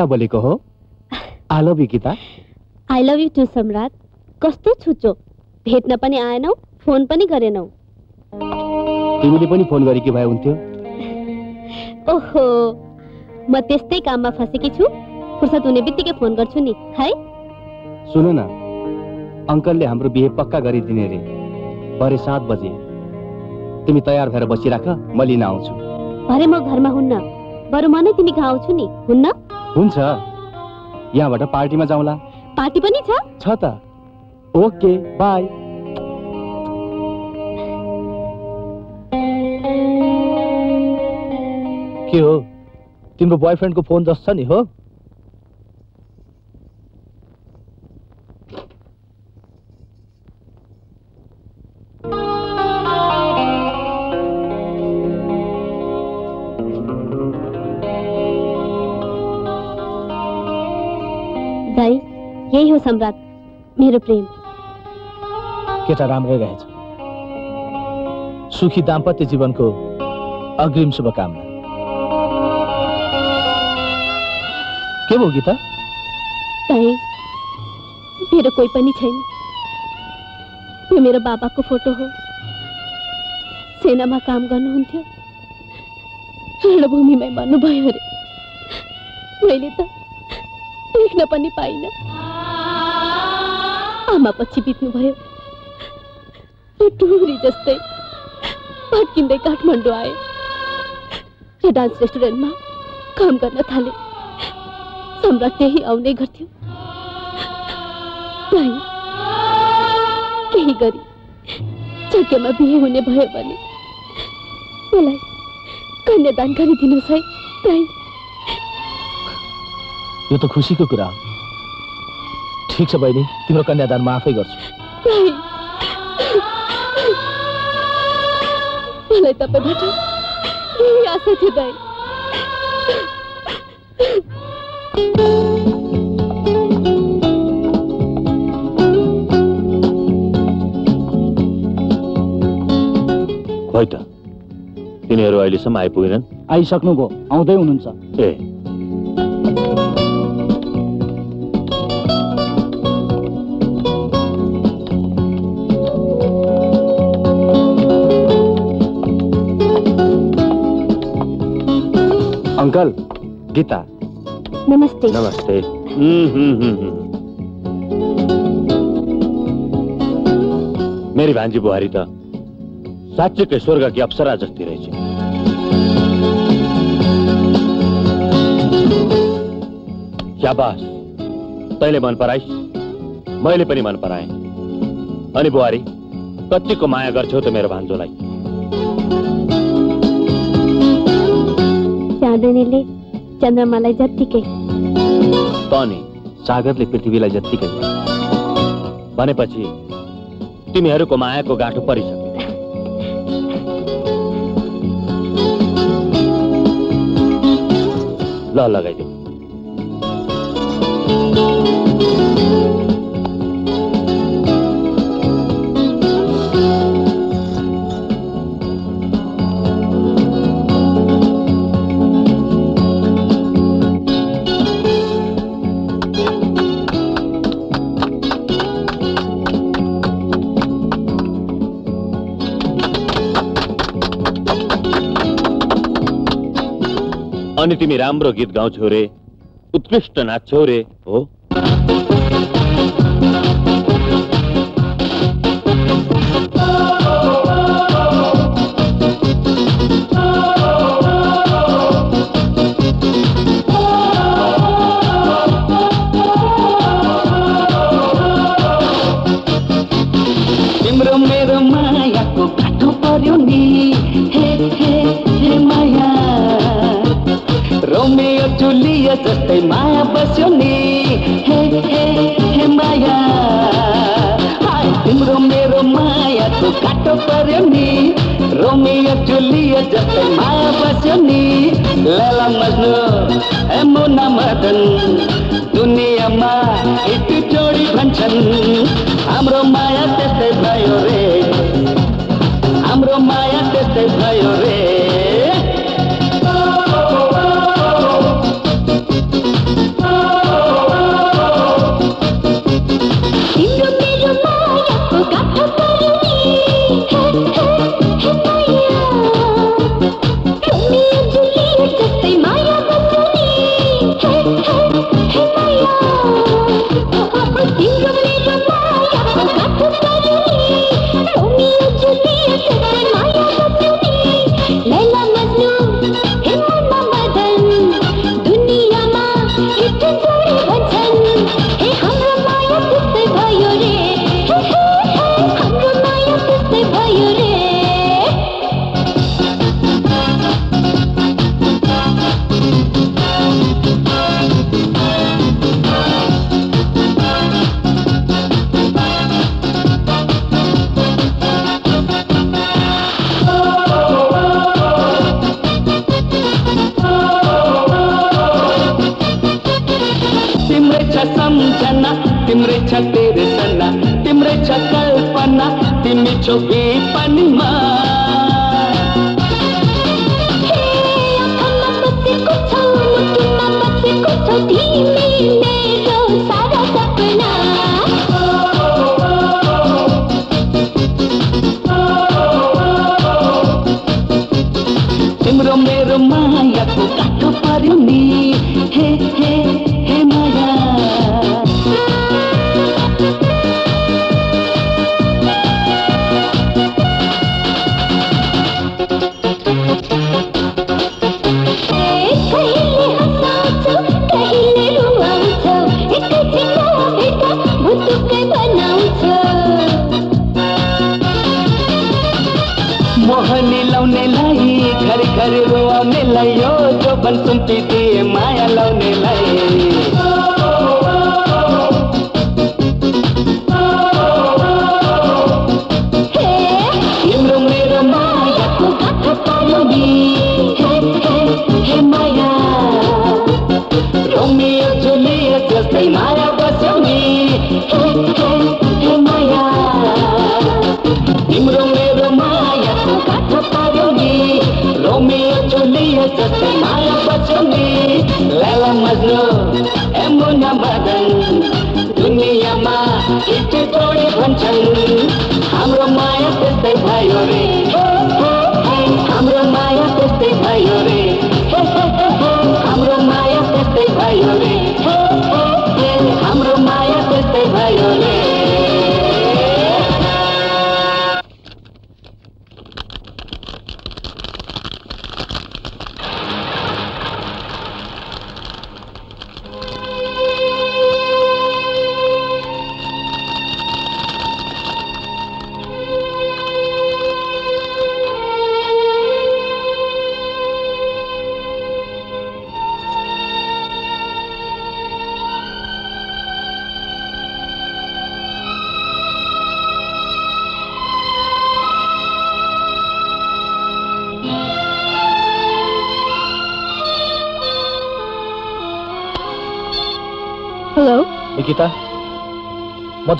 [SPEAKER 21] गीता बोलेको हो आई लभ यु गीता।
[SPEAKER 18] आई लभ यु टु सम्राट। कस्तो छुचो भेट्न पनि आएनौ फ़ोन पनि गरेनौ।
[SPEAKER 21] तिमीले पनि फ़ोन गरेकी भए हुन्थ्यो।
[SPEAKER 18] ओहो म त्यस्तै काममा फँसेकी छु। फुर्सद हुने बित्तिकै फ़ोन गर्छु नि है?
[SPEAKER 21] सुन न
[SPEAKER 10] अङ्कलले हाम्रो बिहे पक्का गरिदिने रे भरे सात बजे। तिमी तयार भएर बसिराख म लिन आउँछु।
[SPEAKER 18] भरे म घरमा हुन्न। बरु म नै तिमी कहाँ आउँछु नि हुन्न?
[SPEAKER 10] हुन्छ। यहाँबाट पार्टीमा जाउँला।
[SPEAKER 18] पार्टी पनि छ?
[SPEAKER 10] छ त। Okay bye.
[SPEAKER 22] के हो? तिम्रो बोयफ्रेन्डको फ़ोन जस्तो छ नि हो।
[SPEAKER 18] सम्राट मेरो प्रेम।
[SPEAKER 22] केटा राम्रै रहेछ। सुखी दाम्पत्य जीवनको अग्रिम शुभकामना। के भयो गीता?
[SPEAKER 18] दाई मेरो कोही पनि छैन। यो मेरो बाबाको फ़ोटो हो। सेनामा काम गर्नुहुन्थ्यो। रणभूमिमै मर्नुभयो अरे। मैले त देख्न पनि पाइनँ। र टुरी जस्तै भट्किँदै काठमाडौँ आए। र डान्स रेस्टुरेन्टमा काम गर्न थाले। सम्राट त्यही आउने गर्थ्यो। दाई केही गरी जग्गामा बिहे हुने भयो भने मलाई कन्यादान गरिदिनुहोस् है दाई
[SPEAKER 22] यो त खुसीको कुरा हो। ठिक छ बहिनी तिम्रो कन्यादान म आफै गर्छु
[SPEAKER 18] मलाई तपाईँबाट आशा थियो दाई
[SPEAKER 23] खै त तिनीहरू अहिलेसम्म आइपुगेनन्?
[SPEAKER 17] आइसक्नुभयो आउँदै हुनुहुन्छ।
[SPEAKER 23] ए।
[SPEAKER 10] अङ्कल गीता।
[SPEAKER 18] नमस्ते।
[SPEAKER 23] नमस्ते। हम्म, हम्म, हम्म। मेरी भान्जी बुहारी त साँच्चीकै स्वर्गकी अप्सरा जस्ती रहेछ शाबास तैँले मन पराइस् मैले पनि मन पराएँ अनि बुहारी कतिको माया गर्छौ त मेरो भान्जोलाई
[SPEAKER 18] चाँदनीले चन्द्रमालाई जत्तिकै।
[SPEAKER 23] त नि
[SPEAKER 10] सागरले पृथ्वीलाई जत्तिकै।
[SPEAKER 23] भनेपछि तिमीहरूको अनि तिमी राम्रो गीत गाउँछौ रे उत्कृष्ट नाच्छौ रे हो
[SPEAKER 13] मुना मदन दुनियाँमा यति जोडी भन्छन् हाम्रो माया त्यस्तै भयो रे, हाम्रो माया त्यस्तै भयो रे।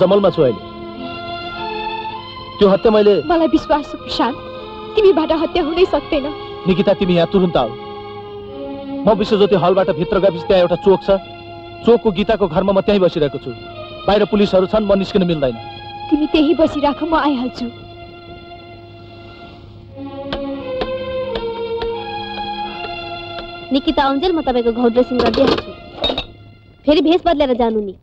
[SPEAKER 6] जमलमा छु अहिले। त्यो हत्या मैले
[SPEAKER 7] मलाई विश्वास छ प्रशान्त। तिमीबाट हत्या हुनै सक्दैन।
[SPEAKER 6] निकिता तिमी यहाँ तुरुन्त आऊ। म विश्वज्योति हलबाट भित्र गएपछि त्यहाँ एउटा चोक छ। चोकको गीताको घरमा म त्यहीँ बसिरहेको छु। बाहिर पुलिसहरू छन् म निस्किन मिल्दैन।
[SPEAKER 7] तिमी त्यही बसिराख म आइहाल्छु।
[SPEAKER 18] निकिता आउन्जेल म तपाईँको घाउ ड्रेसिङ गरिदिइहाल्छु फेरि भेष बदलेर जानु नि।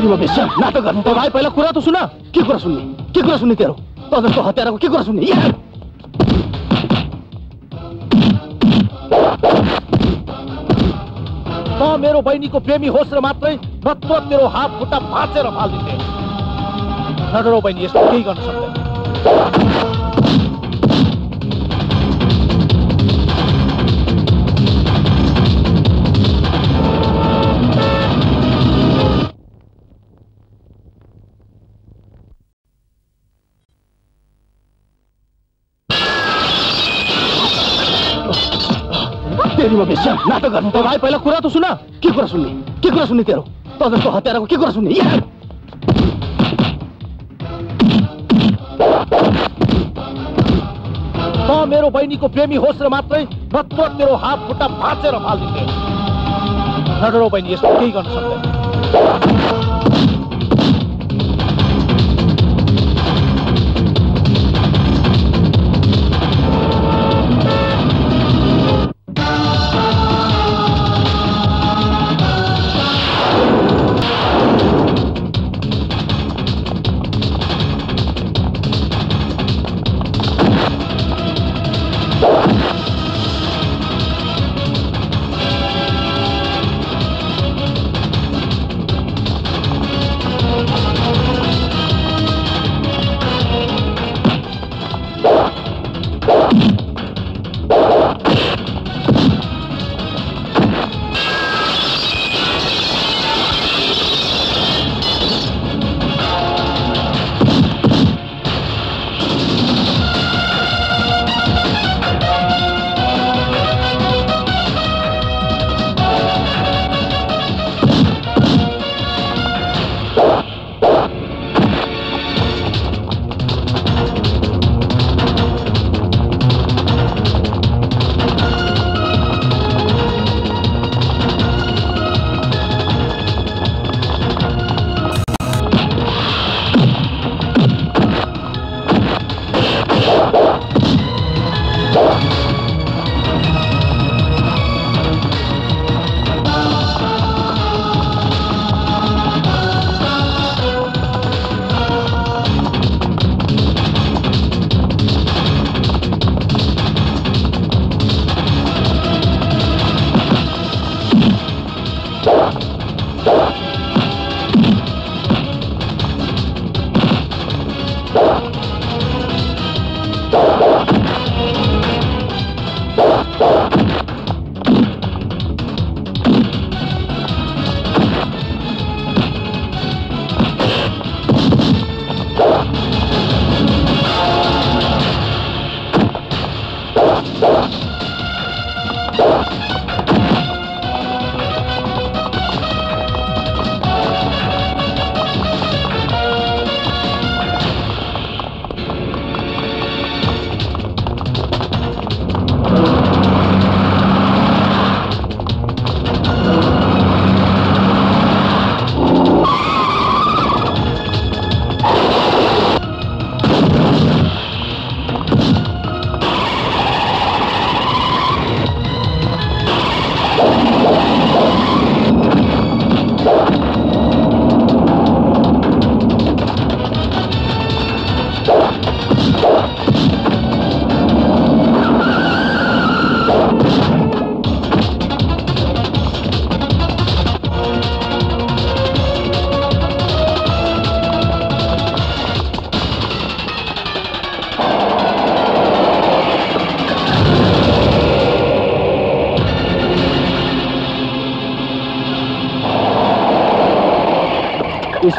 [SPEAKER 6] तेरीमा बेस्या नाटक गर्ने त भाइ पहिला कुरा त सुन। के कुरा सुन्ने? के कुरा सुन्ने तेरो? त जस्तो हत्याराको के कुरा सुन्ने? म मेरो बहिनीको प्रेमी होस् र मात्रै नत्र तेरो हात खुट्टा भाँचेर फालिदिन्थे नडरो बहिनी यस्तो केही गर्न सक्दैन। तो भाइ पहिला कुरा त सुन। के कुरा के कुरा तेरो? त जस्तो हत्याराको के कुरा सुन्ने? तो मेरो मेरो बहिनीको प्रेमी होस् र मात्रै नत्र तेरो हात खुट्टा भाँचेर फालिदिन्थे। नडरो बहिनी, यस्तो केही गर्न सक्दैन।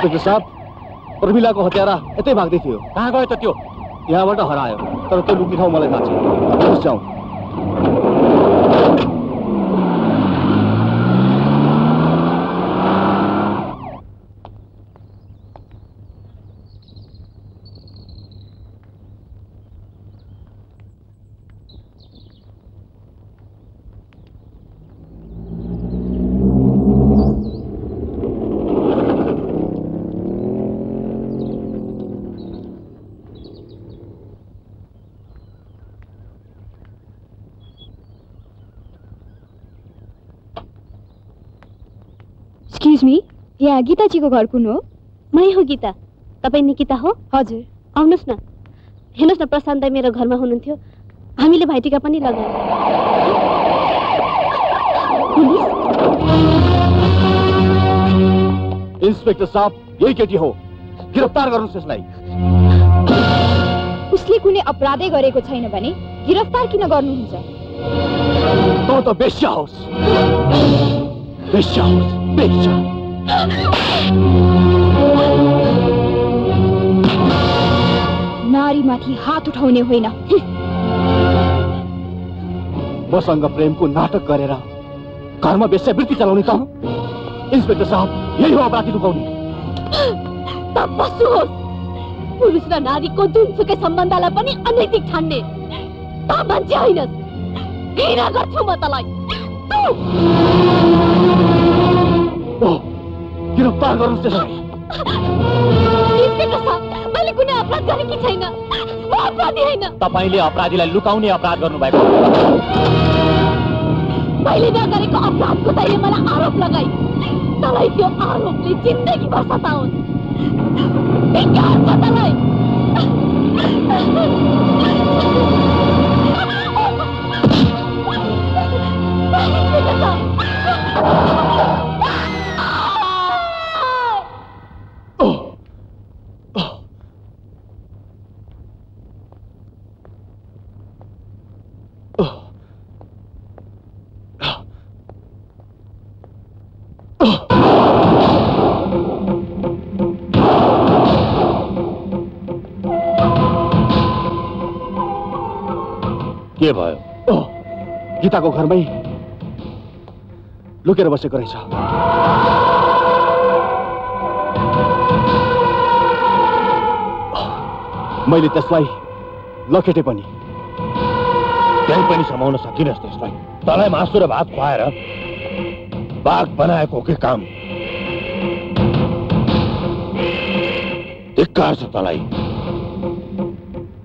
[SPEAKER 6] इन्सपेक्टर साहब प्रमिलाको हत्यारा ये भाग्दै थियो कहाँ गयो तो त्यो यहाँबाट हरायो। तर त्यो लुक्ने ठाउँ मलाई थाहा छ जाउँ
[SPEAKER 20] यहाँ गीताजीको घर कुन हो?
[SPEAKER 18] मै हो गीता। तपाईँ निकिता हो?
[SPEAKER 20] हजुर।
[SPEAKER 18] आउनुहोस् न। हेर्नुहोस् न प्रशान्त दाई मेरो घरमा हुनुहुन्थ्यो। हामीले भाइटिका पनि लगायौँ।
[SPEAKER 10] इन्सपेक्टर साहब यही केटी हो। गिरफ़्तार गर्नुहोस् यसलाई।
[SPEAKER 20] उसले कुनै अपराधै गरेको छैन भने गिरफ़्तार किन गर्नुहुन्छ?
[SPEAKER 10] तँ त बेस्या होस्। बेस्या होस्। बेस्या।
[SPEAKER 20] नारीमाथि हात उठाउने होइन।
[SPEAKER 10] मसँग प्रेमको नाटक गरेर घरमा वेश्यावृत्ति चलाउने त इन्सपेक्टर साहब यही हो अपराधी लुकाउने
[SPEAKER 18] पुरुष र नारीको जुनसुकै सम्बन्धलाई पनि अनैतिक ठान्ने त मान्छे घृणा गर्छु म तँलाई।
[SPEAKER 10] ओ गिरफ्तार गर्नुहोस् त्यसलाई।
[SPEAKER 8] तपाईँले अपराधीलाई लुकाउने अपराध गर्नुभएको
[SPEAKER 18] मैले नगरेको अपराधको तैँले मलाई आरोप लगाइ तलाई त्यो आरोपले जिन्दगी भर सताउन् बेकार छ तँलाई।
[SPEAKER 8] के भयो?
[SPEAKER 10] ओ गीताको घरमै लुकेर बसेको रहेछ। मैले त्यसलाई लखेटे पनि।
[SPEAKER 8] त्यही पनि समाउन सकिनस् त्यसलाई। तँलाई मासु र भात खुवाएर बाघ बनाएको कि काम? धिक्कार छ तँलाई।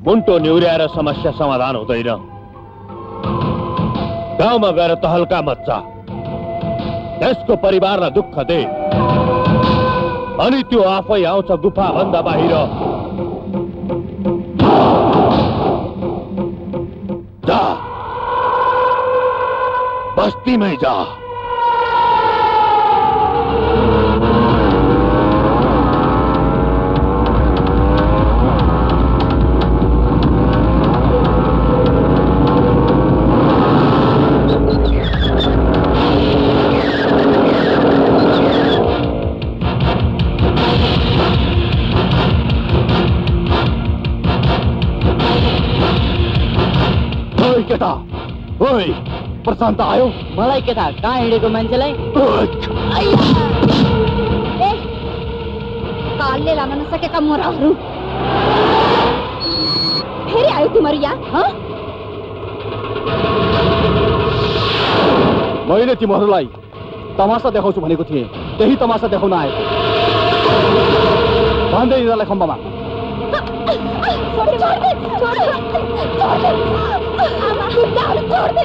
[SPEAKER 8] मुन्टो निहुर्याएर समस्या समाधान हुँदैन। गाउँमा गएर तहल्का मच्चा त्यसको परिवार दुख दे। अनि त्यो आफै आउँछ गुफाभन्दा बाहिर। जा। बस्तीमै जा।
[SPEAKER 10] प्रशान्त आयो।
[SPEAKER 11] मलाई के थाहा कहाँ हिँडेको मान्छेलाई
[SPEAKER 20] ए कालले लान नसकेका मोराहरू फेरि आयो तिमीहरू यहाँ हँ?
[SPEAKER 10] मैले तिमीहरूलाई तमासा देखाउँछु भनेको थिएँ। त्यही तमासा देखाउन आएको भन्दै यिनीहरूलाई खम्बामा।
[SPEAKER 20] छोड दे, छोड दे, छोड दे,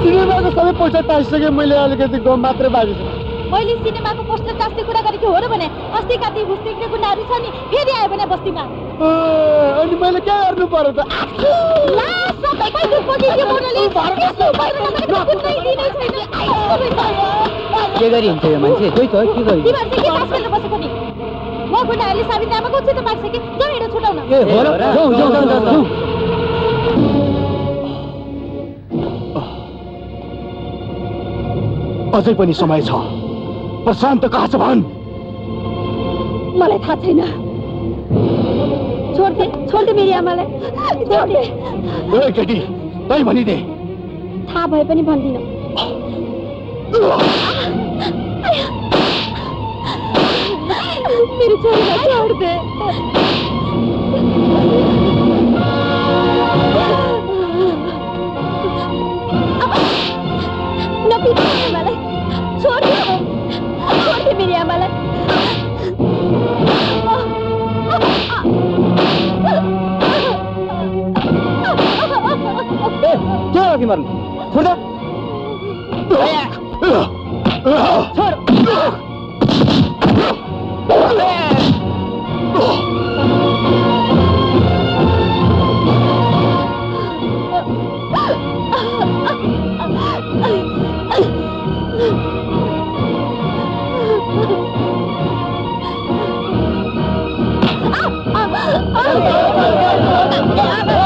[SPEAKER 4] सिनेमाको सबै पैसा टाँसिसकेँ मैले अलिकति गम मात्रै बाँकी छ।
[SPEAKER 20] मैले सिनेमाको पोस्टर टाँस्ने कुरा गरेको हो र भने अस्ति काति घुस्ने गुन्डाहरू छ नि फेरि आयो भने बस्तीमा।
[SPEAKER 4] ए, अनि मैले के गर्नु पर्यो त?
[SPEAKER 11] के गरी हिँड्छ यो मान्छे? खोइ त के गरी
[SPEAKER 20] के बसेको नि? म गुन्डाहरूले साबित आमाको उचित पाइसके जाउँ हिँडो छुटाउन।
[SPEAKER 10] अझै पनि समय छ। प्रशान्त कहाँ छ भन्?
[SPEAKER 20] मलाई थाहा छैन। मेरी आमालाई।
[SPEAKER 10] केटी तै भनिदे।
[SPEAKER 20] थाहा भए पनि भन्दिनँ।
[SPEAKER 7] मेरी को
[SPEAKER 24] क्या हो मर्नु छोड़
[SPEAKER 25] Thank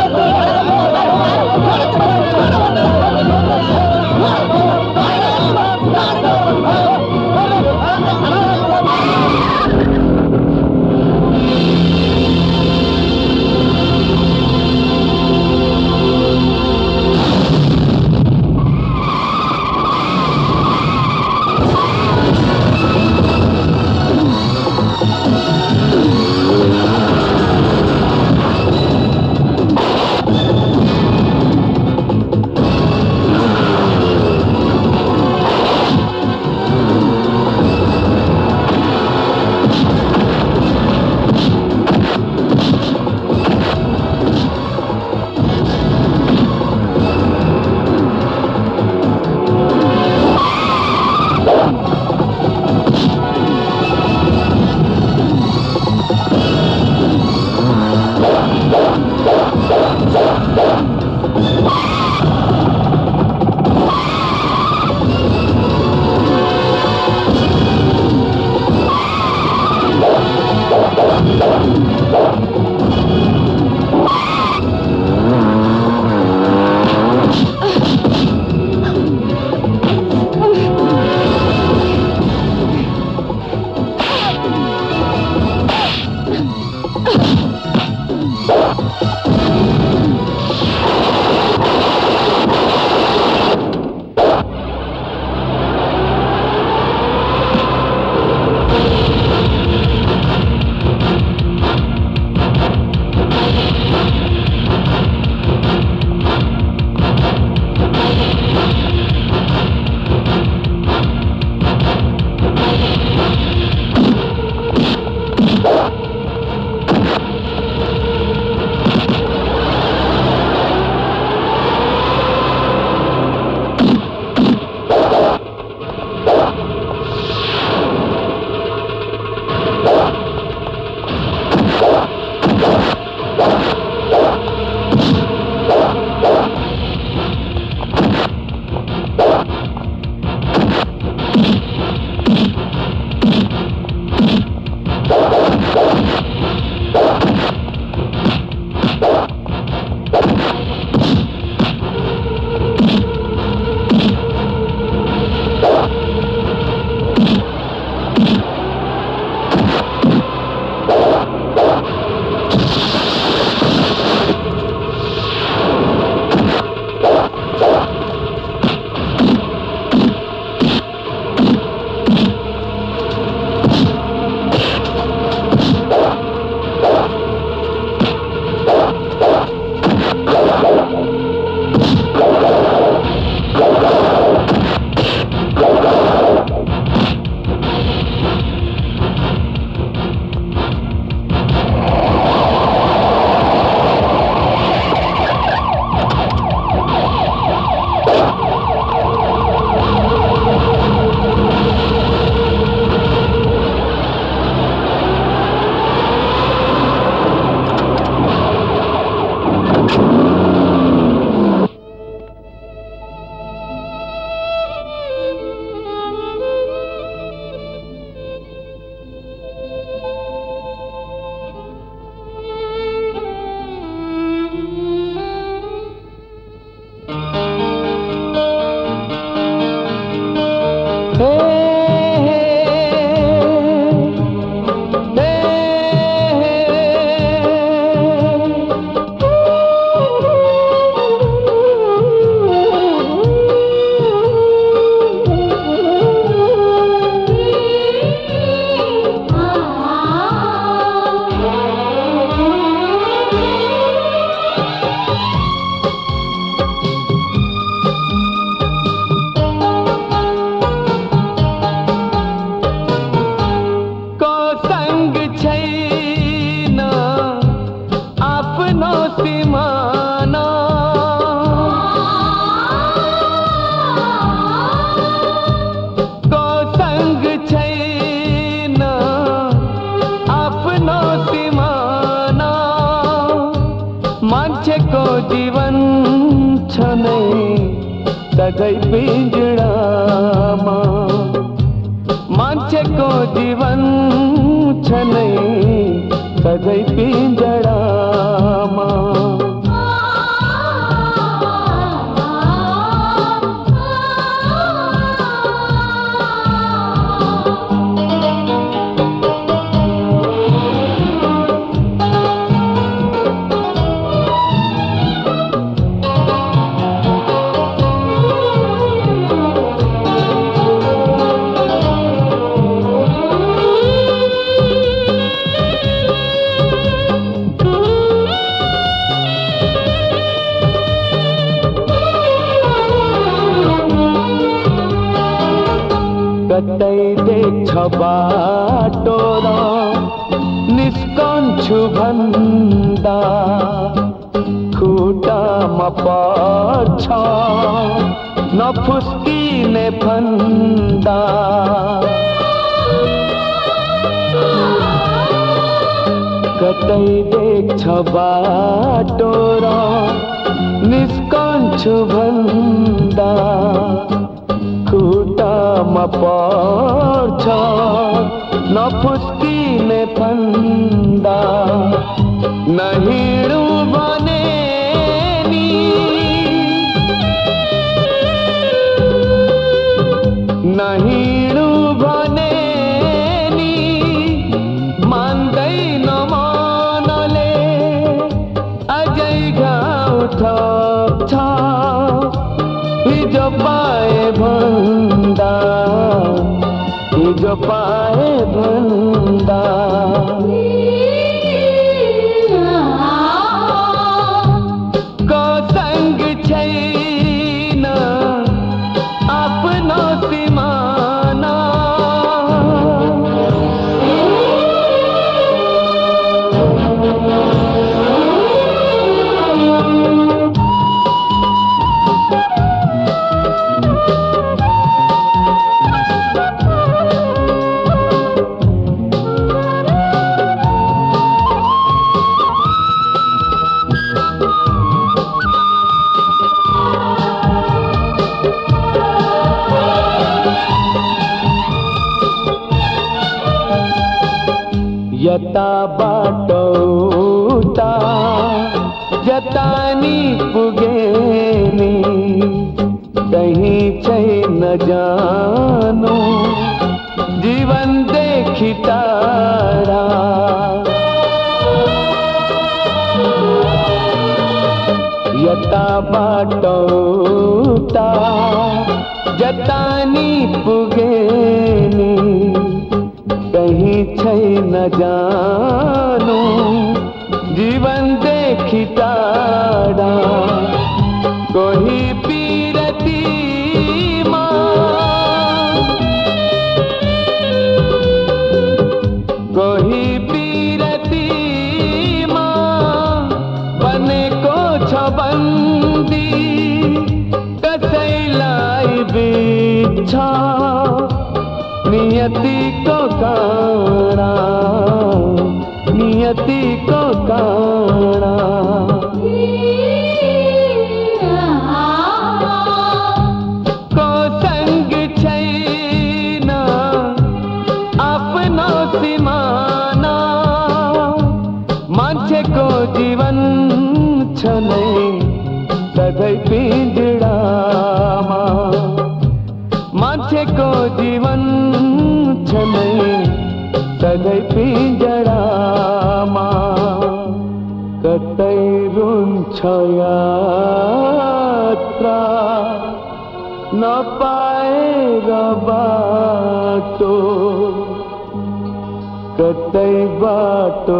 [SPEAKER 23] यता बाटौता जतानी पुगेनी कहीं छै न जानू जीवन देखी तारा। कोई नियति तई बाटो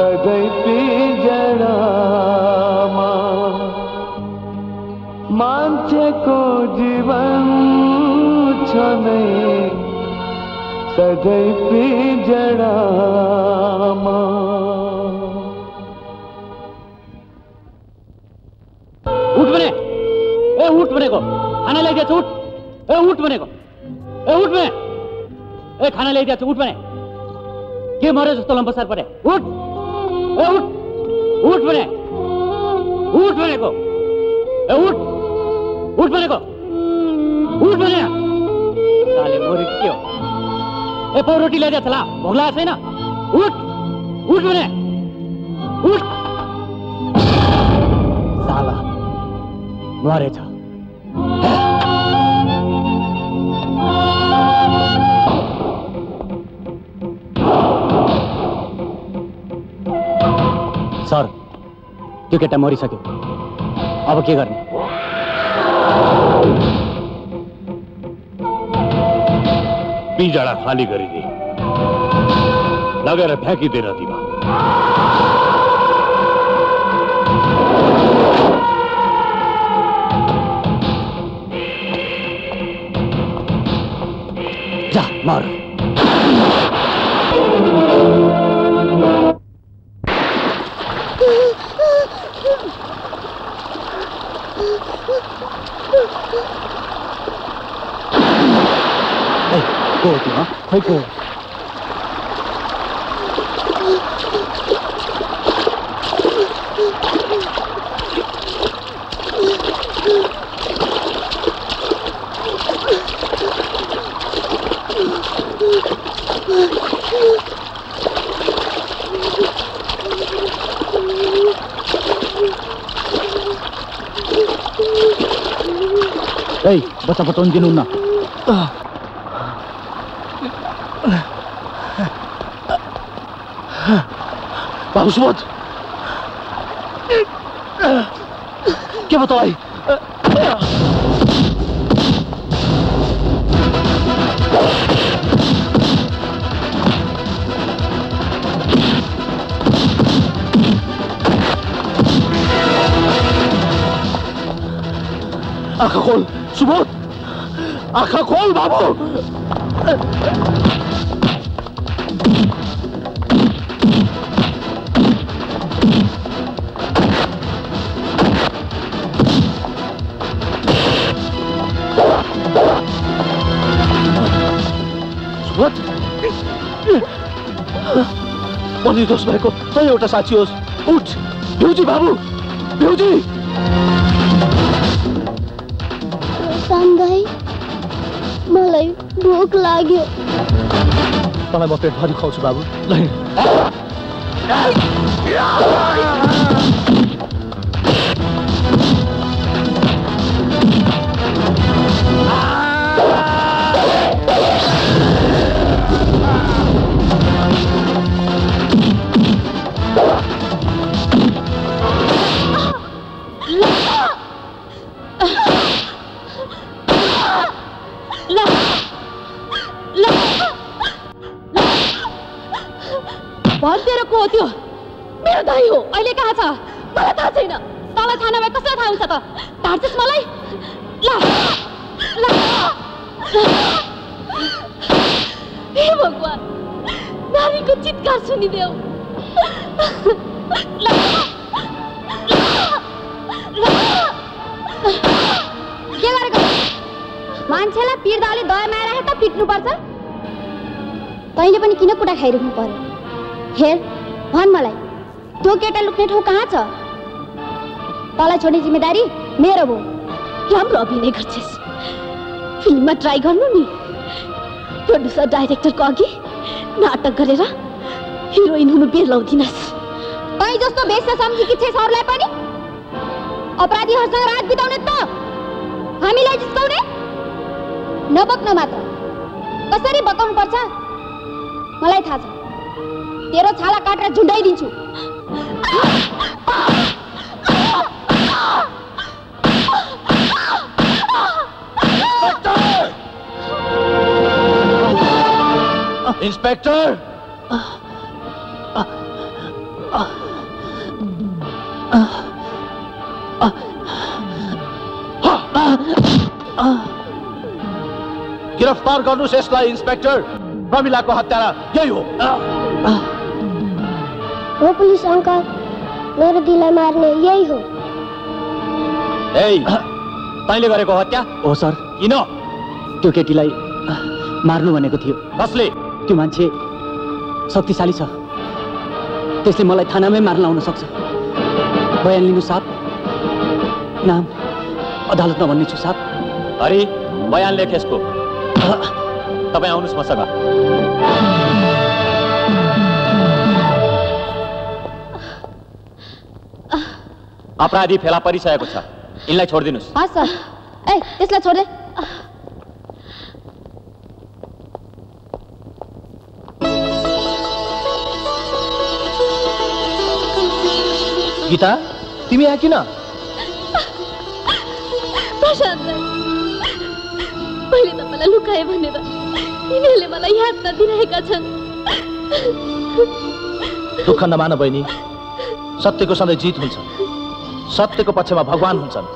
[SPEAKER 23] ಪದೈತಿ ಜಡಾಮಾ ಮಾಂಚಕೋ ಜೀವನ ಛನೆ ಸದೈತಿ ಜಡಾಮಾ
[SPEAKER 9] उठ बने। ए, उठ बने को खाना ले गया उठ। ए, उठ बने को ए, उठ बने। ए, खाना ले गया उठ बने। के मारे जस्तो लंबो सर पड़े उठ। उठ उठ बने उठ बनेको ए, उठ। उठ बनेको उठ बने साले मोरी के हो ए रोटी ला भोक लागेको छैन उठ। उठ बने उठ। साला मरेछ सर त्यो केटा मरिसक्यो अब के गर्ने
[SPEAKER 8] पिजडा खाली गरिदिए लगेर फ्याँकिदे नदीमा
[SPEAKER 9] जा मर। को हो तिमी खै को हो?
[SPEAKER 26] Ei, bota botão de luna.
[SPEAKER 6] बाबू सुबोध। के बताओ भाई? आंखा खोल सुबोध। आंखा खोल बाबू। निर्दोष भएको तै एउटा साक्षी होस्। उठ भ्युजी बाबु भ्युजी।
[SPEAKER 7] मलाई भोक लाग्यो।
[SPEAKER 6] तँलाई म पेटभरि खुवाउँछु बाबु। ल
[SPEAKER 7] खाइराख्नु पर्यो हेर भन् मलाई त्यो केटा लुक्ने ठाउँ कहाँ छ? तँलाई छोड्ने जिम्मेदारी मेरो भयो
[SPEAKER 18] राम्रो अभिनय गर्छस्। फिल्ममा ट्राई गर्नु नि। प्रड्युसर डाइरेक्टरको अघि नाटक गरेर हिरोइन हुनु बेर लाउँदिनस्
[SPEAKER 7] तै जस्तो बेस सम्झी कि छेस अरूलाई पनि? अपराधीहरूसँग रात बिताउने त हामीलाई जिस्काउने नबक्न मात्र। कसरी बकाउनु पर्छ मलाई थाहा छ तेरो छाला काटेर झुन्डाइदिन्छु
[SPEAKER 6] इंस्पेक्टर गिरफ्तार गर्नुहोस् यसलाई इन्सपेक्टर प्रमिलाको हत्यारा यही हो
[SPEAKER 3] हो पुलिस अङ्कल मेरो दिदीलाई मार्ने यही हो
[SPEAKER 17] ए तैँले गरेको हत्या
[SPEAKER 16] हो सर
[SPEAKER 17] किन
[SPEAKER 16] त्यो केटीलाई मार्नु भनेको थियो।
[SPEAKER 17] कसले?
[SPEAKER 16] त्यो मान्छे शक्तिशाली छ। त्यसले मलाई थानामै मार्न आउन सक्छ। बयान लिनु साप। नाम अदालतमा भन्ने छु साप।
[SPEAKER 17] हरि बयान लेख यसको तपाईँ आउनुहोस् मसँग अपराधी फेला परिसकेको छ यिनलाई छोडिदिनुहोस्
[SPEAKER 15] हाँ सर। ए त्यसलाई छोडे
[SPEAKER 6] गीता तिमी यहाँ किन
[SPEAKER 18] प्रशान्त मैले तपाईँलाई लुकाएँ भनेर तिनीहरूले मलाई याद नदिरहेका छन्।
[SPEAKER 6] दुःख नमान बहिनी सत्यको सधैँ जित हुन्छ। सत्यको पक्षमा भगवान हुन्छन्।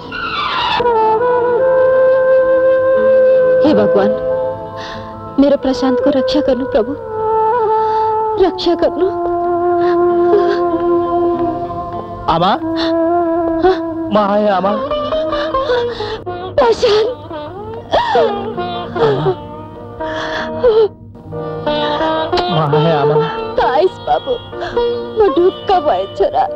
[SPEAKER 18] हे भगवान मेरो प्रशान्तको रक्षा गर्नु प्रभु। रक्षा गर्नु।
[SPEAKER 6] आमा? म आएँ आमा।
[SPEAKER 18] प्रशान्त। ताइस बाबु म ढुक्क भए छोरा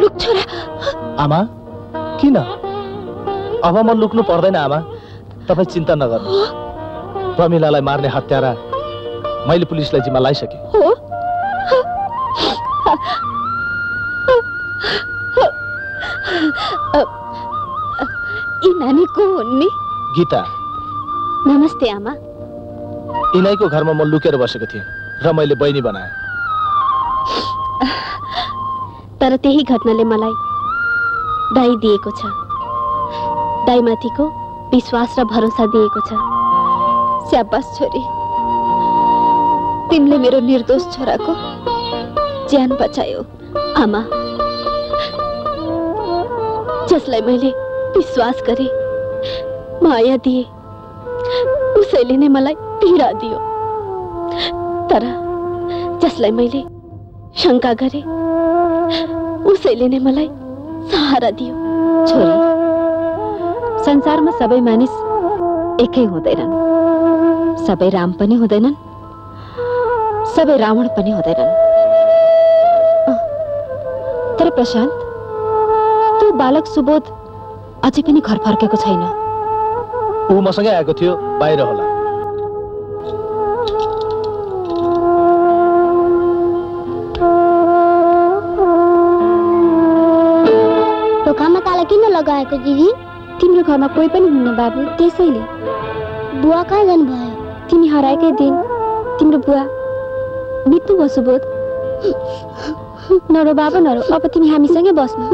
[SPEAKER 18] लुक छोरा
[SPEAKER 6] आमा किन अब म लुक्नु पर्दैन आमा तपाईँ चिन्ता नगर्नु प्रमिलालाई मार्ने हत्यारा मैले पुलिसलाई जिम्मा लगाइसकेँ गीता।
[SPEAKER 18] नमस्ते आमा।
[SPEAKER 6] यिनैको घरमा म लुकेर बसेको थिएँ र मैले बहिनी बनाएँ।
[SPEAKER 18] तर त्यही घटनाले मलाई दाई दिएको छ। दाईमाथिको विश्वास र भरोसा दिएको छ। स्याबास छोरी। तिमीले मेरो निर्दोष छोराको ज्यान बचायो आमा। जसलाई मैले विश्वास गरे माया दिए। उसैले नै मलाई पीडा दियो। तर, जसलाई मैले शङ्का गरे उसैले नै मलाई सहारा दियो।
[SPEAKER 15] छोरी, संसारमा सबै मानिस एकै हुँदैनन्। सबै राम पनि हुँदैनन्। सबै रावण पनि हुँदैनन्। तर प्रशान्त, त्यो बालक सुबोध अझै पनि घर फर्केको छैन।
[SPEAKER 6] ऊ मसँगै आएको थियो बाहिर होला।
[SPEAKER 3] ढोकामा ताला किन लगाएको दिदी
[SPEAKER 15] तिम्रो घरमा कोही पनि हुन्न बाबु त्यसैले।
[SPEAKER 3] बुवा कहाँ जानुभयो?
[SPEAKER 15] तिमी हराएकै दिन। तिम्रो बुवा बित्नु भयो सुबोध नरो बाबा नरो। अब तिमी हामीसँगै बस्नु।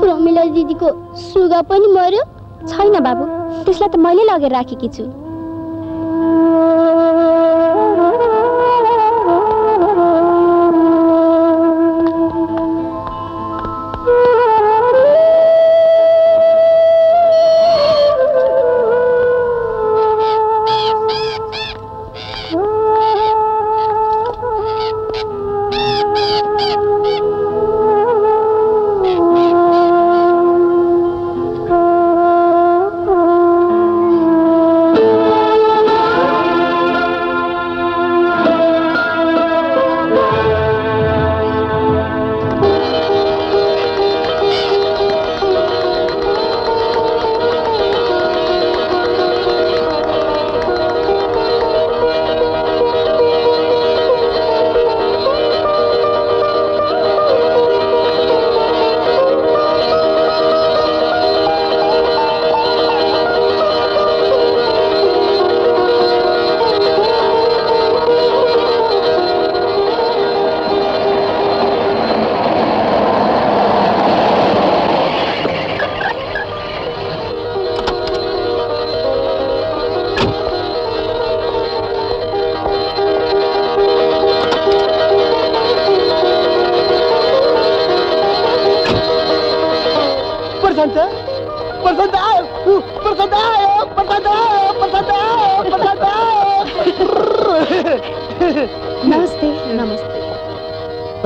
[SPEAKER 3] प्रमिला दिदीको सुगा पनि मर्यो।
[SPEAKER 15] छैन बाबु त्यसलाई त मैले लगेर राखेकी छु।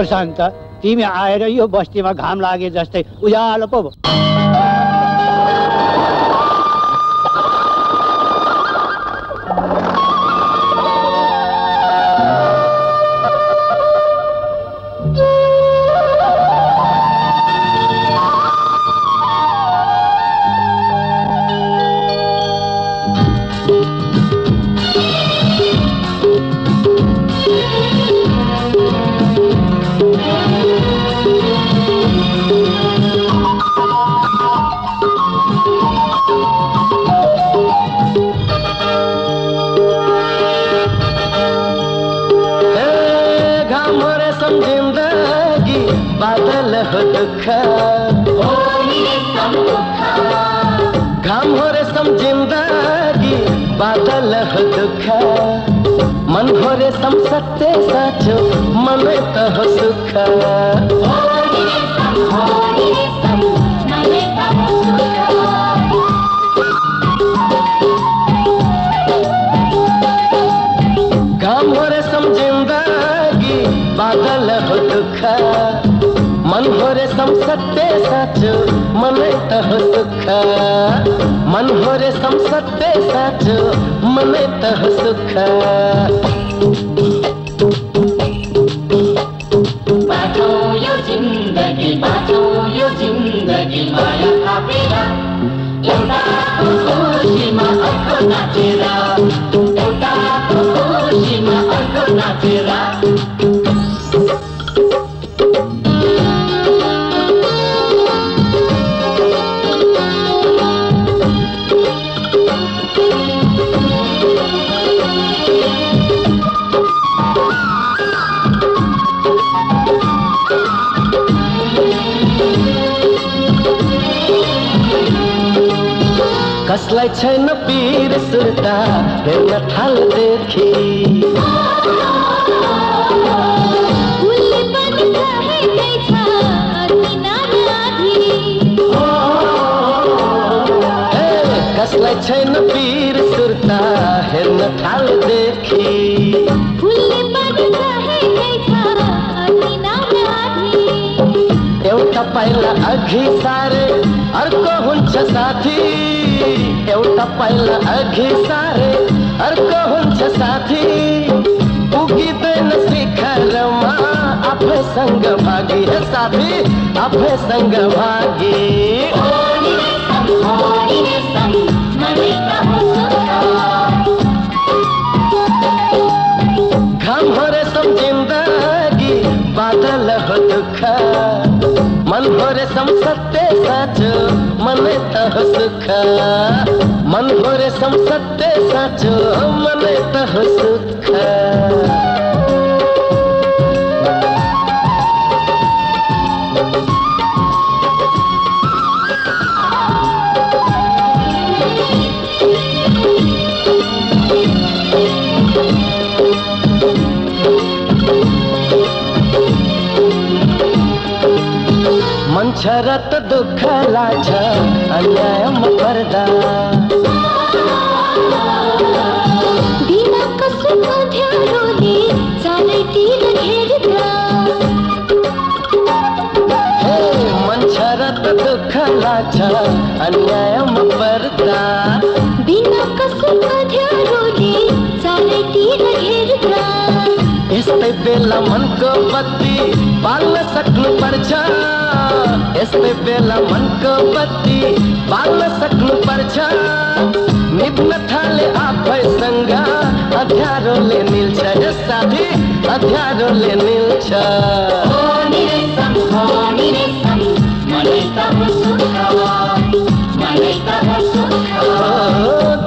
[SPEAKER 3] प्रशान्त तिमी आएर यो बस्तीमा घाम लागे जस्तै उज्यालो पो
[SPEAKER 12] दुख। घाम हो रे सम ज़िंदगी, बादल हो दुख। मन हो रे सम सत्य साचो, मन त हो सुख। घाम हो रे सम ज़िंदगी, बादल हो दुख। मन हो रे सम सत्य साचो मन त हो सुख मन हो रे सम सत्य साचो मन त हो सुख
[SPEAKER 14] बाटो
[SPEAKER 12] कसलाई छैन पीर सुर्ता हेर्न थाल्देखि कसलाई छैन पीर सुर्ता हेर्न थाल्देखि
[SPEAKER 13] आधी
[SPEAKER 12] एउटा पाइला अघि सारे अर्को हुन्छ साथी। एउटा पाइला अघि सारे अर्को हुन्छ साथी पुगिँदैन शिखरमा आफैसँग भागी हे साथी आफैसँग भागी। मन त हो सुख मन हो रे सम सत्य साचो मन त हो सुख मन छ र त दुःख लाग्छ अन्यायमा पर्दा।
[SPEAKER 13] बिना घेर्दा
[SPEAKER 12] हे मन दुःख अन्यायमा पर्दा
[SPEAKER 13] बिना कसुको ध्यारोले चारैतिर घेर्दा
[SPEAKER 12] यस्तै बेला मनको बत्ती बाल्न सक्नु पर्छ यस्तै बेला मनको बत्ती बाल्न सक्नु पर्छ निप्न थाले आफैसँग अध्यारोले निल्छ हे साथी अध्यारोले निल्छ ओ,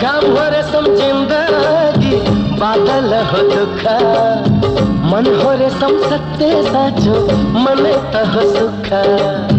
[SPEAKER 12] घाम हो रे सम जिन्दगी बादल हो दुःख। मन हो रे सम सत्य साचो मन त हो सुख।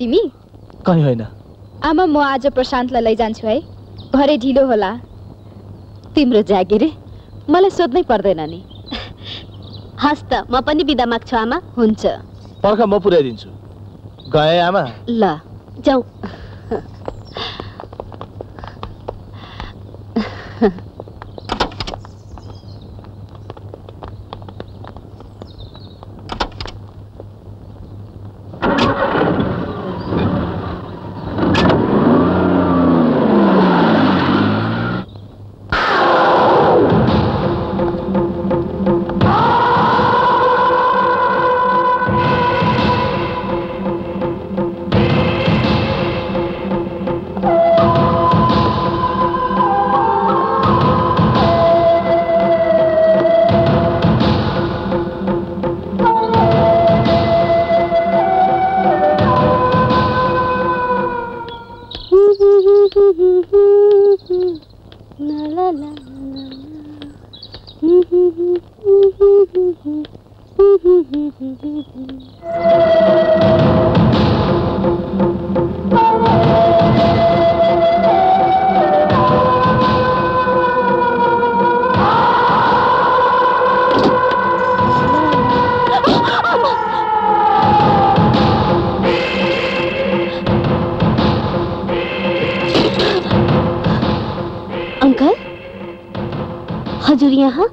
[SPEAKER 7] तिमी?
[SPEAKER 6] कहीँ होइन।
[SPEAKER 7] आमा म आज प्रशान्तलाई लैजान्छु है। भरे ढिलो होला।
[SPEAKER 18] तिम्रो जागिरे मलाई सोध्नै पर्दैन नि। हस् त म पनि बिदा माग्छु आमा
[SPEAKER 7] हुन्छ।
[SPEAKER 6] पर्ख म पुर्याइदिन्छु गए आमा।
[SPEAKER 18] ल जाउँ अङ्कल हजुर यहाँ?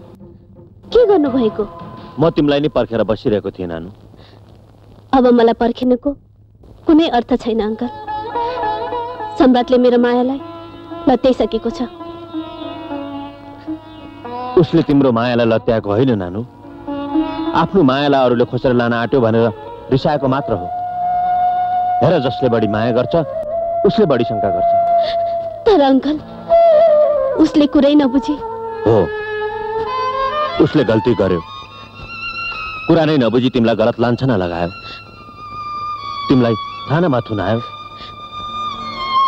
[SPEAKER 18] के गर्नुभएको
[SPEAKER 17] म तिमीलाई नै पर्खेर बसिरहेको थिएँ नानु।
[SPEAKER 18] अब मलाई पर्खिनुको कुनै अर्थ छैन अङ्कल। सम्राटले मेरो मायालाई लत्याइसकेको छ।
[SPEAKER 17] उसले तिम्रो मायालाई लत्याएको होइन नानु। आफ्नो मायालाई अरूले खोसेर लान आँट्यो भनेर रिसाएको मात्र हो। हेर जसले बढी माया गर्छ उसले बढी शङ्का गर्छ।
[SPEAKER 18] तर अङ्कल उसले कुरै नबुझी।
[SPEAKER 17] हो। उसले गल्ती गर्यो। कुरा नबुझी तिमीलाई गलत लान्छना लगायो। तिमीलाई थानामा थुनायो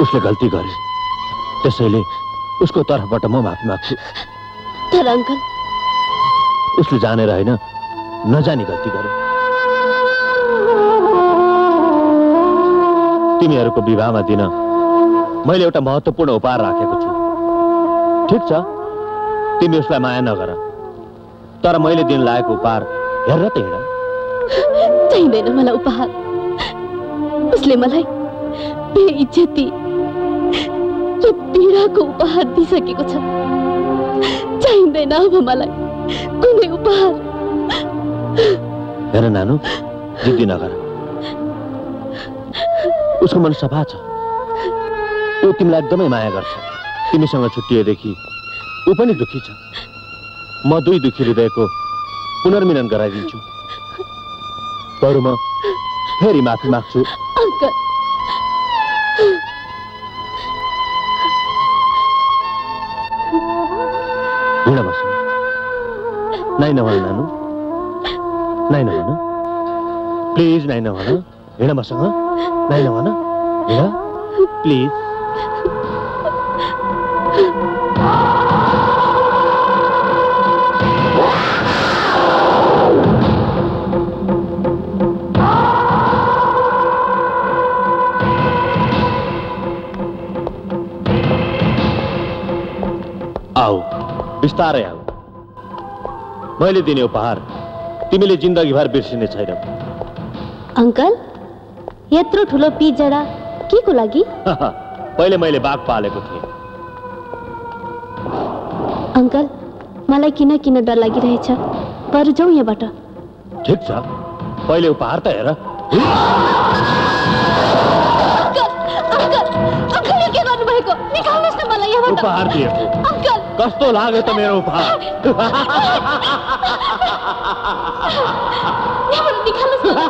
[SPEAKER 17] उसले गल्ती गर्यो। त्यसैले उसको तर्फबाट म माफ़ी माग्छु।
[SPEAKER 18] तर अङ्कल।
[SPEAKER 17] उसले जानेर होइन नजानी गल्ती गर्यो। तिमीहरूको विवाहमा दिन मैले एउटा महत्त्वपूर्ण उपहार राखेको छु। ठिक छ? तिमी उसलाई माया नगर। तर मैले दिन लागेको उपहार हेर त हिँड।
[SPEAKER 18] चाहिँदैन मलाई उपहार। उसले मलाई बेइज्जती र पीडाको उपहार दिइसकेको छ। चाहिँदैन अब मलाई कुनै उपहार।
[SPEAKER 17] हेर नानु जिद्दी नगर। उसको मन सफ़ा छ। ऊ तिमीलाई एकदमै माया गर्छ। तिमीसँग छुट्टिएदेखि ऊ पनि दुखी छ। म दुई दुखी हृदयको पुनर्मिलन गराइदिन्छु। बरु म फेरि माफी माग्छु।
[SPEAKER 18] अङ्कल।
[SPEAKER 17] हिँड बस नाइ नभन नानु। नाइ नभन। प्लिज नाइ नभन। हिँड मसँग नाइ नभन। हिँड प्लिज। बिस्तारै आऊ मैले दिने उपहार तिमीले जिन्दगीभर बिर्सिने छैनौ।
[SPEAKER 18] अङ्कल यत्रो ठुलो पिजडा के को लागि?
[SPEAKER 17] पहिले मैले बाघ पालेको थिएँ।
[SPEAKER 18] अङ्कल मलाई किन किन डर लागिरहेछ? बरु जाउँ यहाँबाट।
[SPEAKER 17] ठिक छ। पहिले उपहार त हेर। उपहार दिएको कस्तो लाग्यो त मेरो उपहार
[SPEAKER 18] यहाँबाट निकाल्नुहोस् मलाई।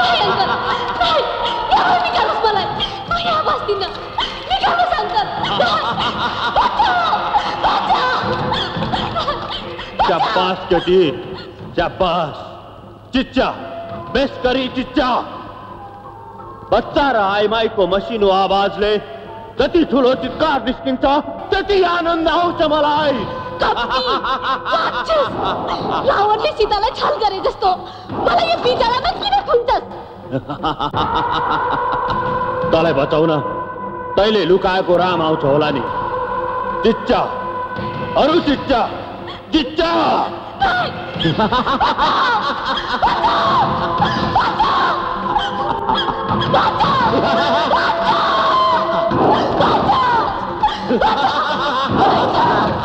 [SPEAKER 18] नहीं, अङ्कल नहीं, यहाँबाट निकाल्नुहोस् मलाई। म यहाँ बस्दिनँ निकाल्नुहोस् अङ्कल। बचाऊ,
[SPEAKER 17] त्यति आनन्द आउँछ मलाई
[SPEAKER 18] राक्षस! रावणले सीतालाई छल गरे जस्तो मलाई यो बिचरामा किन खुन्छस्
[SPEAKER 8] तँलाई बचाउन तैँले लुकाएको राम आउँछ होला नि चिच्चा अरू चिच्चा चिच्चा
[SPEAKER 21] गीता Wake up!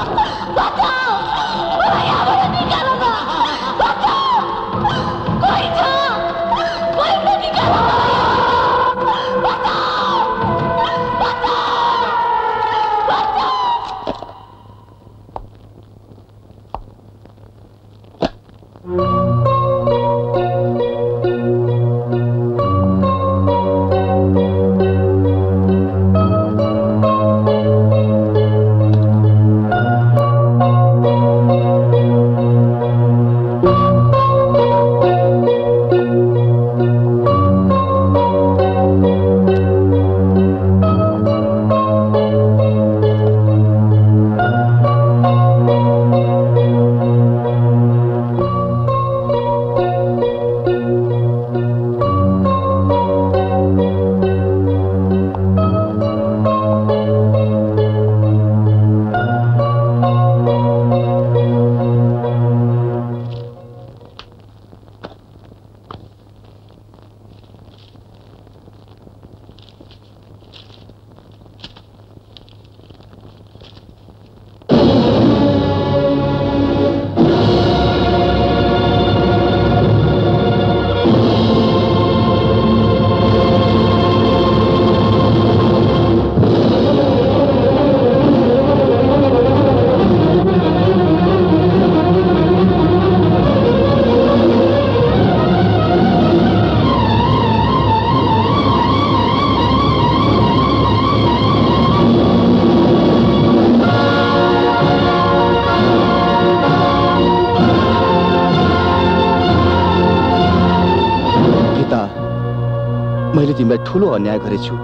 [SPEAKER 21] ठुलो अन्याय गरेछु।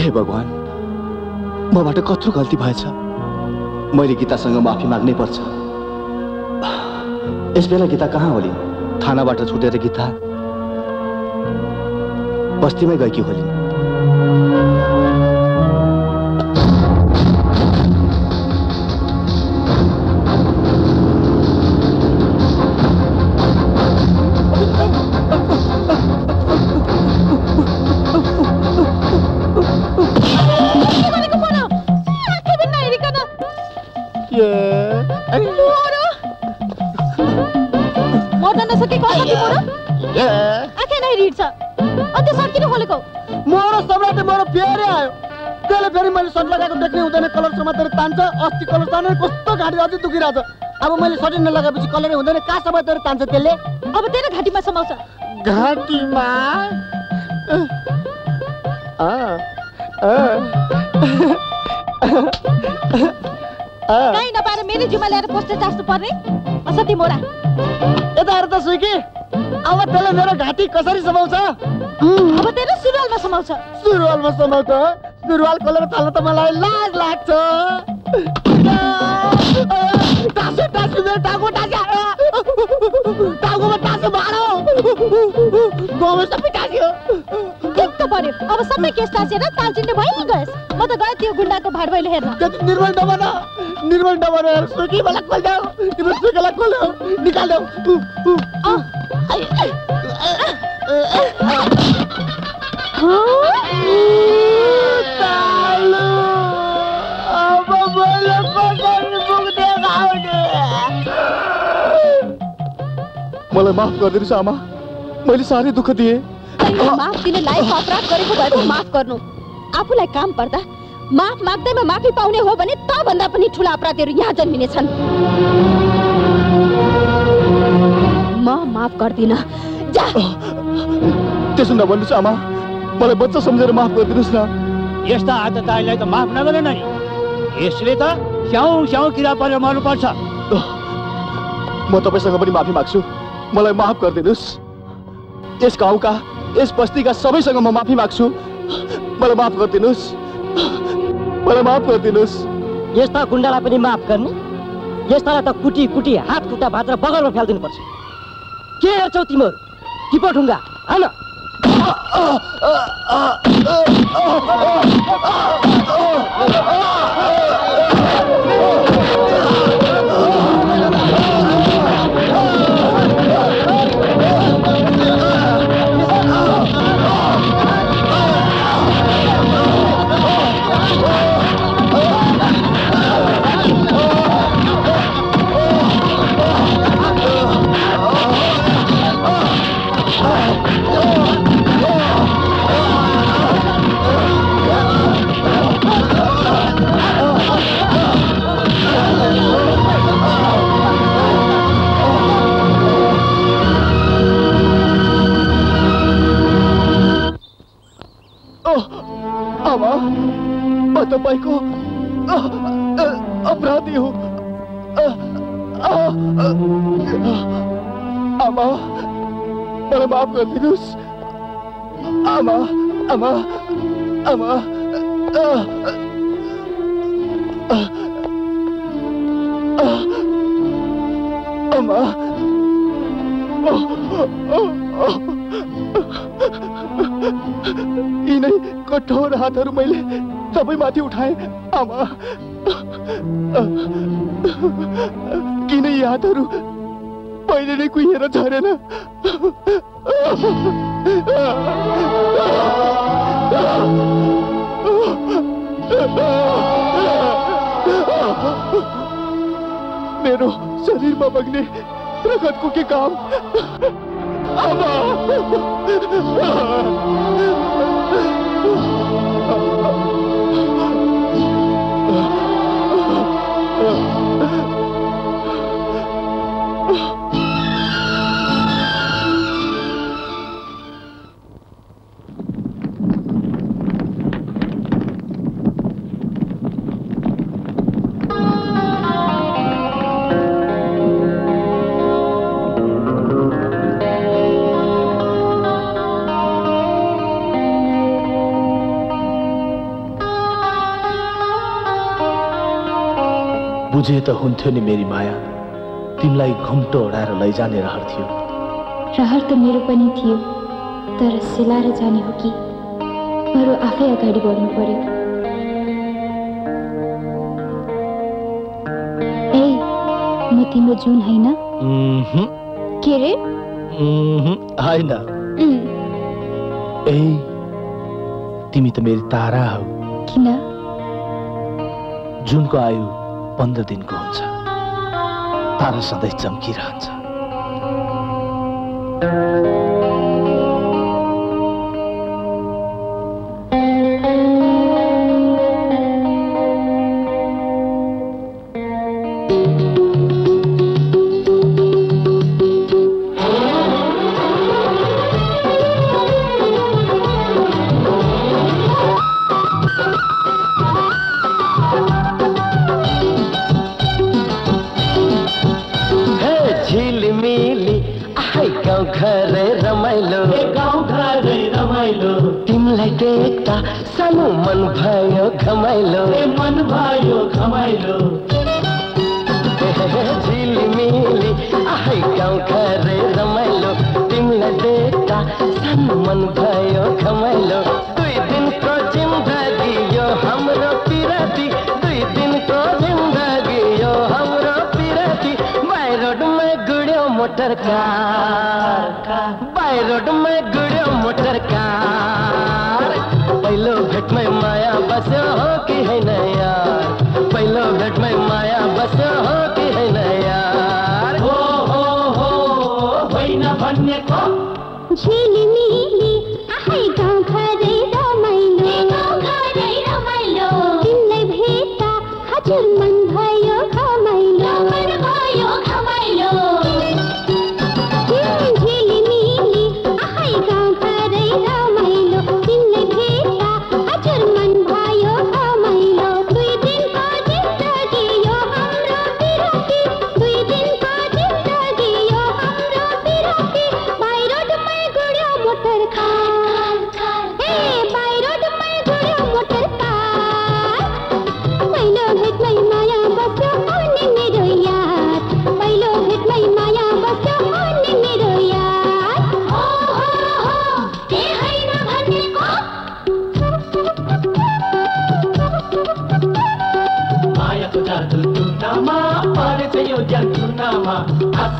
[SPEAKER 21] हे भगवान् मबाट कत्रो गल्ती भएछ। मैले गीतासँग माफी माग्नै पर्छ। यस बेला गीता कहाँ होली? थानाबाट छुटेर गीता बस्तीमै गएकी होली।
[SPEAKER 1] देख्ने हुँदैन कलर समातेर तान्छ अस्ति कलर तानेर कस्तो घाँटी अझै दुखिरहेछ अब मैले सर्ट नलगाएपछि कलरै हुँदैन कहाँ समातेर तान्छ त्यसले?
[SPEAKER 20] अब तेरो घाँटीमा समाउँछ।
[SPEAKER 1] घाँटीमा?
[SPEAKER 20] कहीँ नपाएर मेरो जिउमा ल्याएर पोस्टर चास्नु पर्ने असत्य मोरा।
[SPEAKER 1] यता हेर त सुकी अब त्यसले मेरो घाँटी कसरी समाउँछ?
[SPEAKER 20] अब तेरो सुरुवालमा समाउँछ।
[SPEAKER 1] सुरुवालमा समाउँछ? सुरुवाल खोलेर थाल्न त मलाई लाज लाग्छ टाँसो टाँसो मेरो टाउको टाँस्यो टाउकोमा टाँसो भाँडो गाउँमा सबै टाँस्यो
[SPEAKER 20] पर्यो अब सबै केस टाँसेर तालचिन्ने भइ गएस् म त गएँ त्यो गुन्डाको भाडबैले हेर्न
[SPEAKER 1] त्यति निर्मल नबन निर्मल नबन यार सुकी मलाई खोल्देऊ तिम्रो सुकीलाई खोल्देऊ निकाल्देऊ
[SPEAKER 21] मलाई माफ़ गरिदिनुहोस् आमा मैले साह्रै दुःख दिएँ।
[SPEAKER 20] माफ़ दिने लायक अपराध गरेको भए पो माफ़ गर्नु आफूलाई काम पर्दा माफ़ माग्दैमा माफ़ी पाउने हो भने त भन्दा पनि ठुला अपराधीहरू यहाँ जन्मिनेछन् म माफ़ गर्दिन। जा।
[SPEAKER 21] त्यसो नभन्नुहोस् आमा मलाई बच्चा सम्झेर माफ़ गरिदिनुहोस् न।
[SPEAKER 6] यस्ता आतताईलाई त माफ़ नगरे नि। यसले त स्याउ स्याउ किरा परेर मर्नुपर्छ।
[SPEAKER 21] म तपाईँसँग पनि माफ़ी माग्छु। मलाई माफ गरिदिनुहोस्। यस गाउँका यस बस्तीका सबैसँग म माफी माग्छु। मलाई माफ गरिदिनुहोस्। मलाई माफ गरिदिनुहोस्।
[SPEAKER 11] यस्ता गुन्डालाई पनि माफ गर्ने यस्तालाई त कुटी कुटी हात खुट्टा भाँचेर बगलमा फालिदिनुपर्छ के हेर्छौ तिमीहरू? टिपो ढुङ्गा
[SPEAKER 21] मलाई माफ़ गरिदिनुहोस् आमा आमा आमा अ, अ, अ, आमा यिनै कठोर हातहरू मैले सबैमाथि उठाएँ। आमा किन यी हातहरू पहिले नै। शरीरमा बग्ने रगतको के काम। आमा।
[SPEAKER 12] बुझे त हुन्थ्यो नि मेरी माया। तिमीलाई घुम्टो ओढाएर लैजाने रहर थियो।
[SPEAKER 15] रहर त मेरो पनि थियो तर सेलाएर जाने हो कि? बरु आफै अगाडि बढ्नु पर्यो। ए म तिम्रो जुन होइन? के रे?
[SPEAKER 12] होइन। ए तिमी त मेरी तारा हौ।
[SPEAKER 15] किन?
[SPEAKER 12] जुनको आयु पन्ध्र दिनको हुन्छ। तारा सधैँ चम्किरहन्छ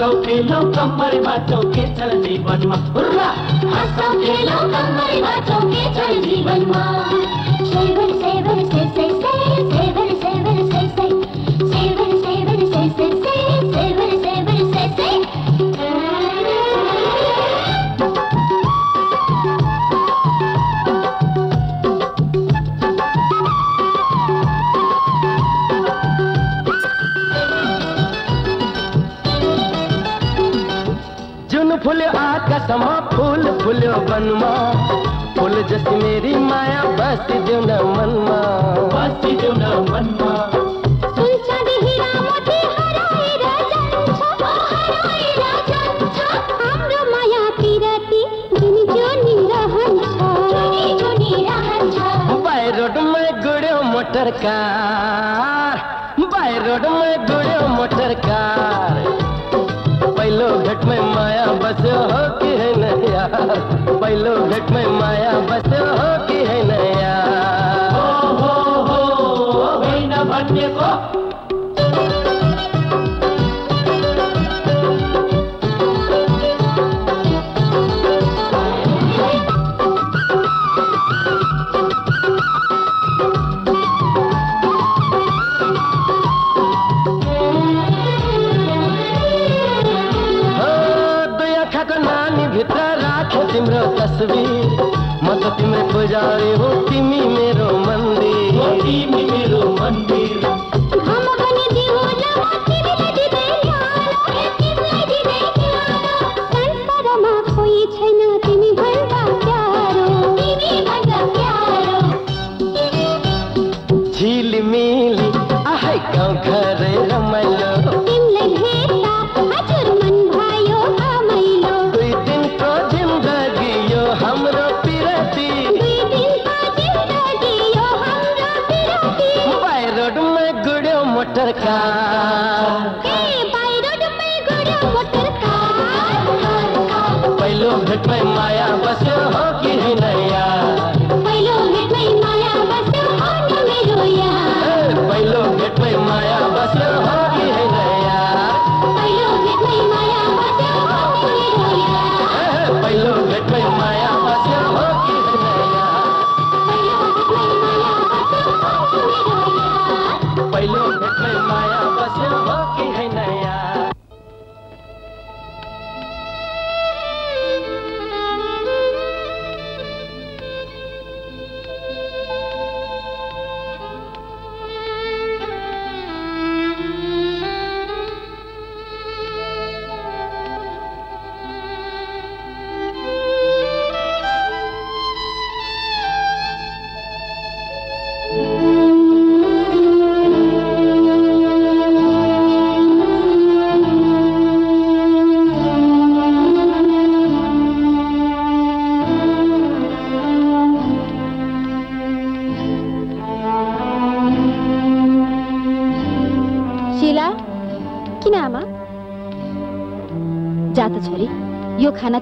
[SPEAKER 14] हाँसौ खेलौ कम्मर बाँचौ के छ जीवनमा हुर्रा
[SPEAKER 13] हाँसौ खेलौ कम्मर बाँचौ के छ जीवनमा सेवर सेवर से से से सेवर
[SPEAKER 12] आकाशमा फुल फुल्यो वनमा फुल जस्तै मेरी माया बसिदेऊ न मनमा
[SPEAKER 14] बसिदेऊ न मनमा
[SPEAKER 13] सुनचाँदी हिरा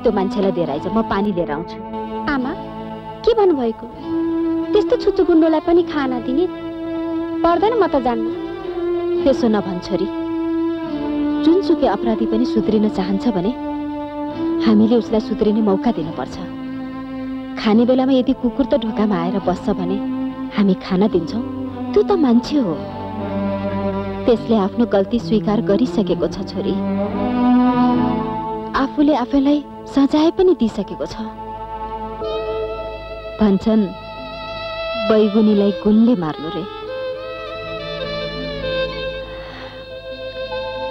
[SPEAKER 15] त्यो मान्छेलाई दिएर आइज म पानी लिएर आउँछु।
[SPEAKER 27] आमा के भन्नुभएको? त्यस्तो छुच्चो गुन्डोलाई पनि खाना दिने? पर्दैन म त जान्न।
[SPEAKER 15] त्यसो नभन् छोरी। जुनसुकै अपराधी पनि सुध्रिन चाहन्छ भने हामीले उसलाई सुध्रिने मौका दिनुपर्छ। खाने बेलामा यदि कुकुर त ढोकामा आएर बस्छ भने हामी खाना दिन्छौँ। त्यो त मान्छे हो। त्यसले आफ्नो गल्ती स्वीकार गरिसकेको छ छोरी। आफूले आफैलाई सजाय पनि दिइसकेको छ। भन्छन् बैगुनीलाई गुणले मार्नु रे।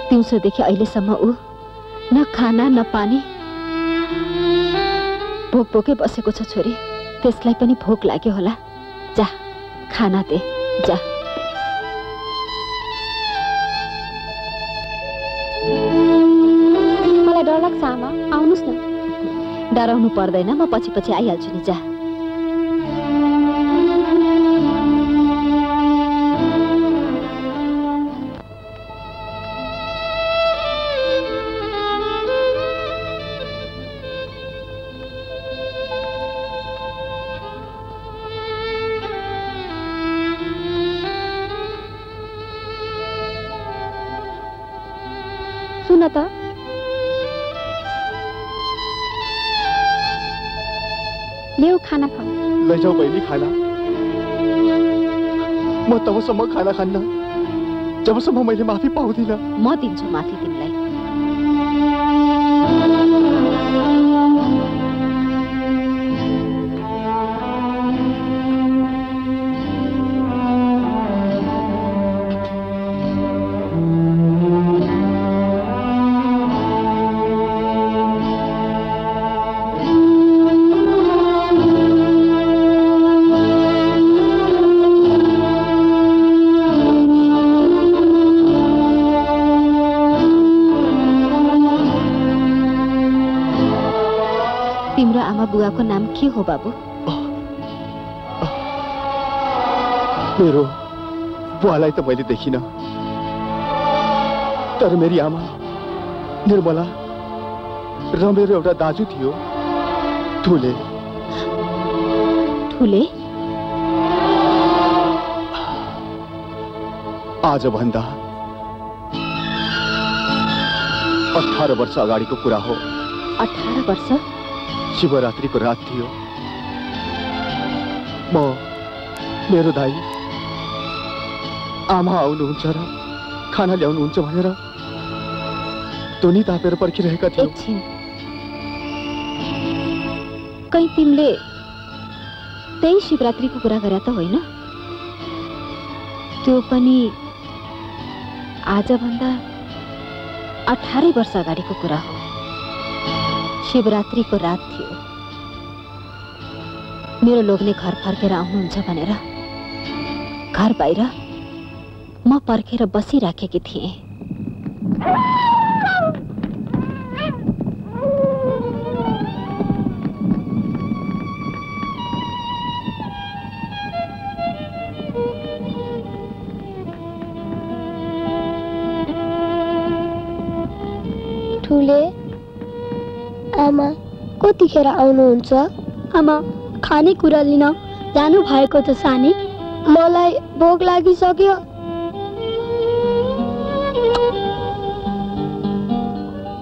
[SPEAKER 15] दिउँसोदेखि अहिलेसम्म ऊ न खाना न पानी। भोक भोकै बसेको छ छोरी। त्यसलाई पनि भोक लाग्यो होला। जा खाना दे। जा।
[SPEAKER 27] मलाई डर लाग्छ आमा। आउनुहोस् न।
[SPEAKER 15] डराउनु पर्दैन म पछि पछि आइहाल्छु नि जा।
[SPEAKER 21] म तबसम्म खाना खान्न जबसम्म मैले माफी पाउँदिनँ
[SPEAKER 15] म दिन्छु माफी के हो बाबु
[SPEAKER 21] मेरो बुवालाई त मैले देखिनँ। तर मेरी आमा निर्मला र मेरो एउटा दाजु थियो ठुले।
[SPEAKER 15] ठुले?
[SPEAKER 21] आजभन्दा अठार वर्ष अगाडिको कुरा हो।
[SPEAKER 15] अठार वर्ष?
[SPEAKER 21] शिवरात्रिको रात थियो। म मेरो दाई आमा आउनुहुन्छ र खाना ल्याउनुहुन्छ भनेर धुनी तापेर पर्खिरहेका थियौँ।
[SPEAKER 15] कहीँ तिमीले त्यही शिवरात्रिको कुरा गरे त होइन? त्यो पनि आजभन्दा अठारै वर्ष अगाडिको कुरा हो। शिवरात्रिको रात थियो मेरो लोग्ने घर फर्केर आउनुहुन्छ भनेर घर बाहिर म पर्खेर बसिराखेकी
[SPEAKER 7] कतिखेर आउनुहुन्छ।
[SPEAKER 28] आमा खानेकुरा लिन जानु भएको छ सानी।
[SPEAKER 7] मलाई भोक लागिसक्यो।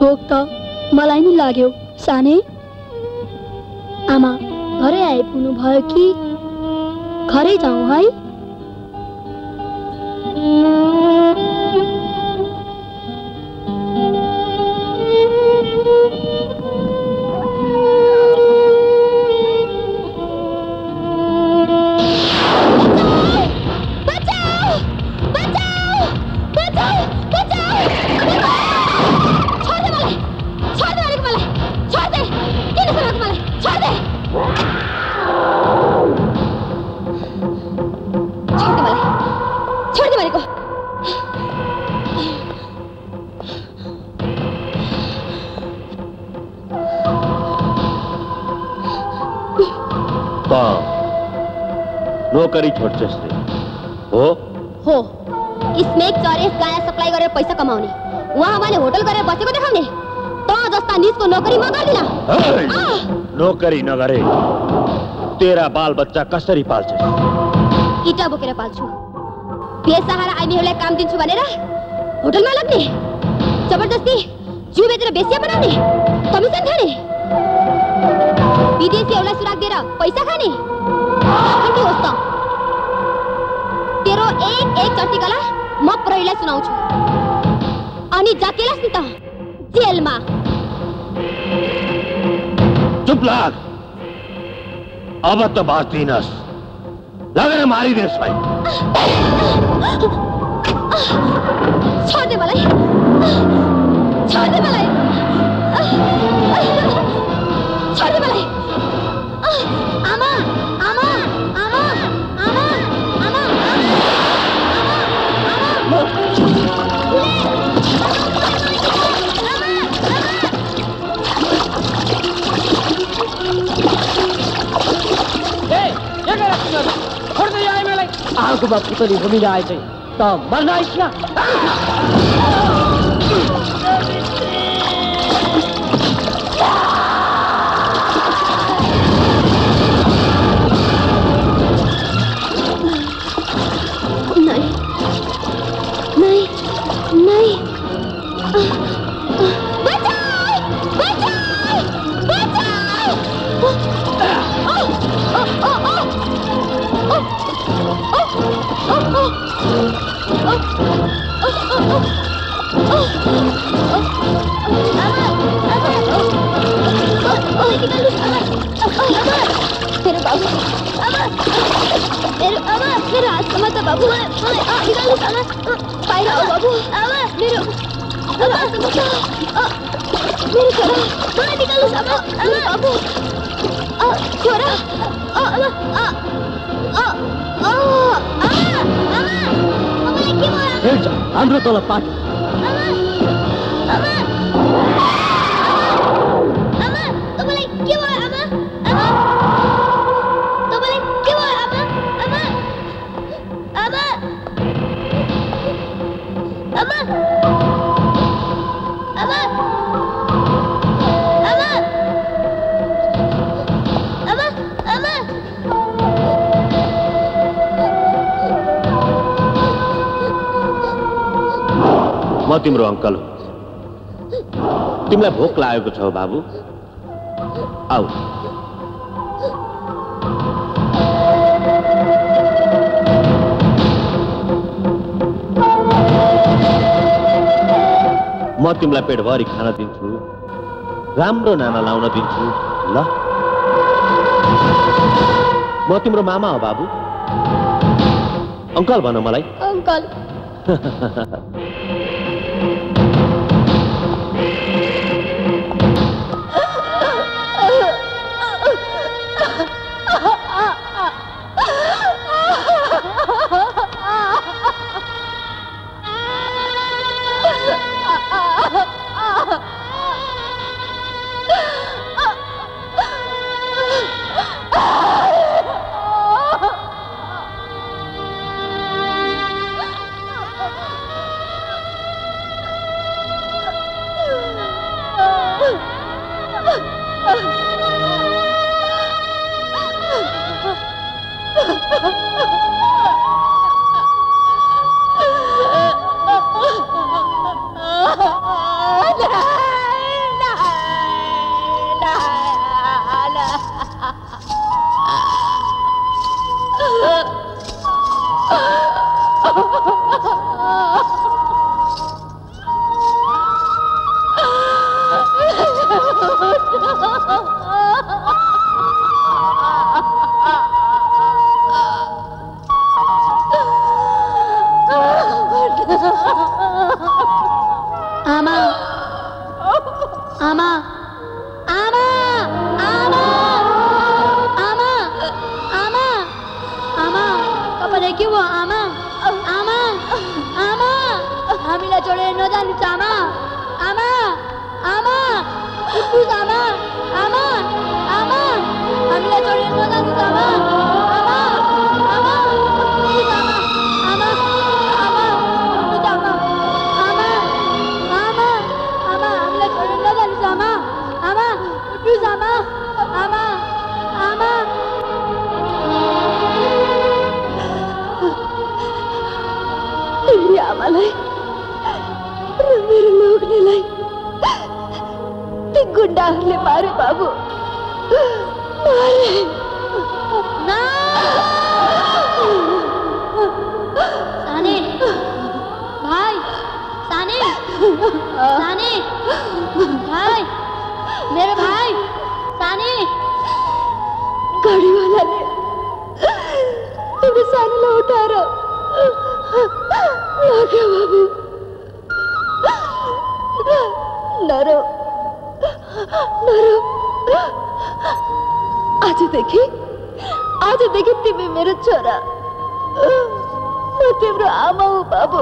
[SPEAKER 28] भोक त मलाई नि लाग्यो सानै। आमा घरै आइपुग्नु भयो कि? घरै जाउँ है।
[SPEAKER 8] नोकरी नगरे तेरा बाल बच्चा कसरी पाल्छस्
[SPEAKER 7] इटा बोकेर पाल्छु। बेसहारा आइमीहरूलाई काम दिन्छु भनेर होटलमा लाग्ने जबरजस्ती जिउ बेचेर बेसिया बनाउने कमिसन खाने विदेशीहरूलाई सुराग दिएर पैसा खाने। होस् त तेरो एक एक चर्तीकला म प्रहरीलाई सुनाउँछु। अनि जाकेलास् नि त जेलमा।
[SPEAKER 8] चुप लाग अब त बाँच्दिनस् लगेर मारिदियोस् भाइ
[SPEAKER 7] छोड दे मलाई छोड दे मलाई छोड दे मलाई
[SPEAKER 11] अर्को बात पुतली घुमिन आए चाहिँ त मर्न आइस
[SPEAKER 3] बाबू है निकाल दो साला पाई रहा बाबू आवा मेरे आवा तुम क्या मेरे छोरा बाहर निकाल दो साला आवा बाबू आ छोरा आ आवा आ आ आ Elsa, androtole,
[SPEAKER 8] papi. तिम्रो अङ्कल। हो तिमीलाई भोक लागेको छ बाबु। आऊ। म तिमीलाई पेटभरि खान दिन्छु। राम्रो नाना लाउन दिन्छु। ल। म तिम्रो मामा हो बाबु। अङ्कल भन मलाई।
[SPEAKER 3] अङ्कल। తాగలే మారే బాబు ভাই
[SPEAKER 2] সানি সানি ভাই মেরে ভাই সানি गाड़ी वाला ने तुम्हें
[SPEAKER 3] सानी लौटा
[SPEAKER 2] रहा ना क्या बाबू ना रो नरो नरो आजदेखि आजदेखि तिमी मेरो छोरा म तिम्रो आमा हो बाबु।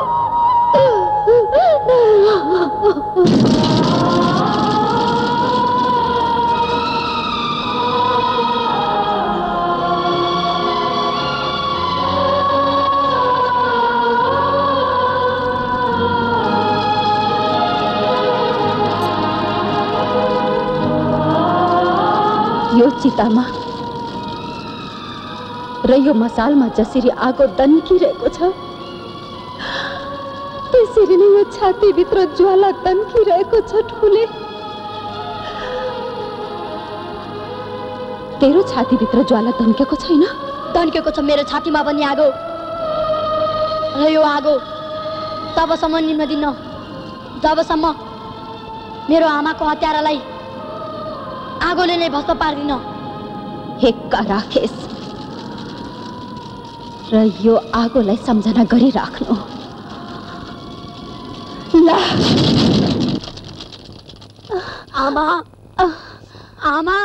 [SPEAKER 15] यो चितामा र यो मसालमा जसरी आगो दन्किरहेको छ त्यसरी नै यो छातीभित्र ज्वाला दन्किरहेको छ ठुले। तेरो छातीभित्र ज्वाला दन्केको छैन?
[SPEAKER 3] दन्केको छ मेरो छातीमा पनि आगो।
[SPEAKER 13] र यो आगो तबसम्म निम्न दिन जबसम्म मेरो आमाको हत्यारालाई आगोले नै भस्म पार्दिन।
[SPEAKER 15] हेक्का राखेस र यो आगोलाई सम्झना गरिराख्नु।
[SPEAKER 13] आमा। आमा।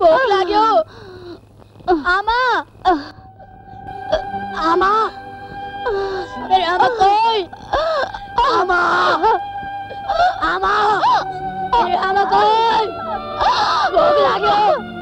[SPEAKER 13] भोक लाग्यो। आमा। आमा। मेरो आमा कोही आमा। आमा। मेरो आमा कोही भोक लाग्यो।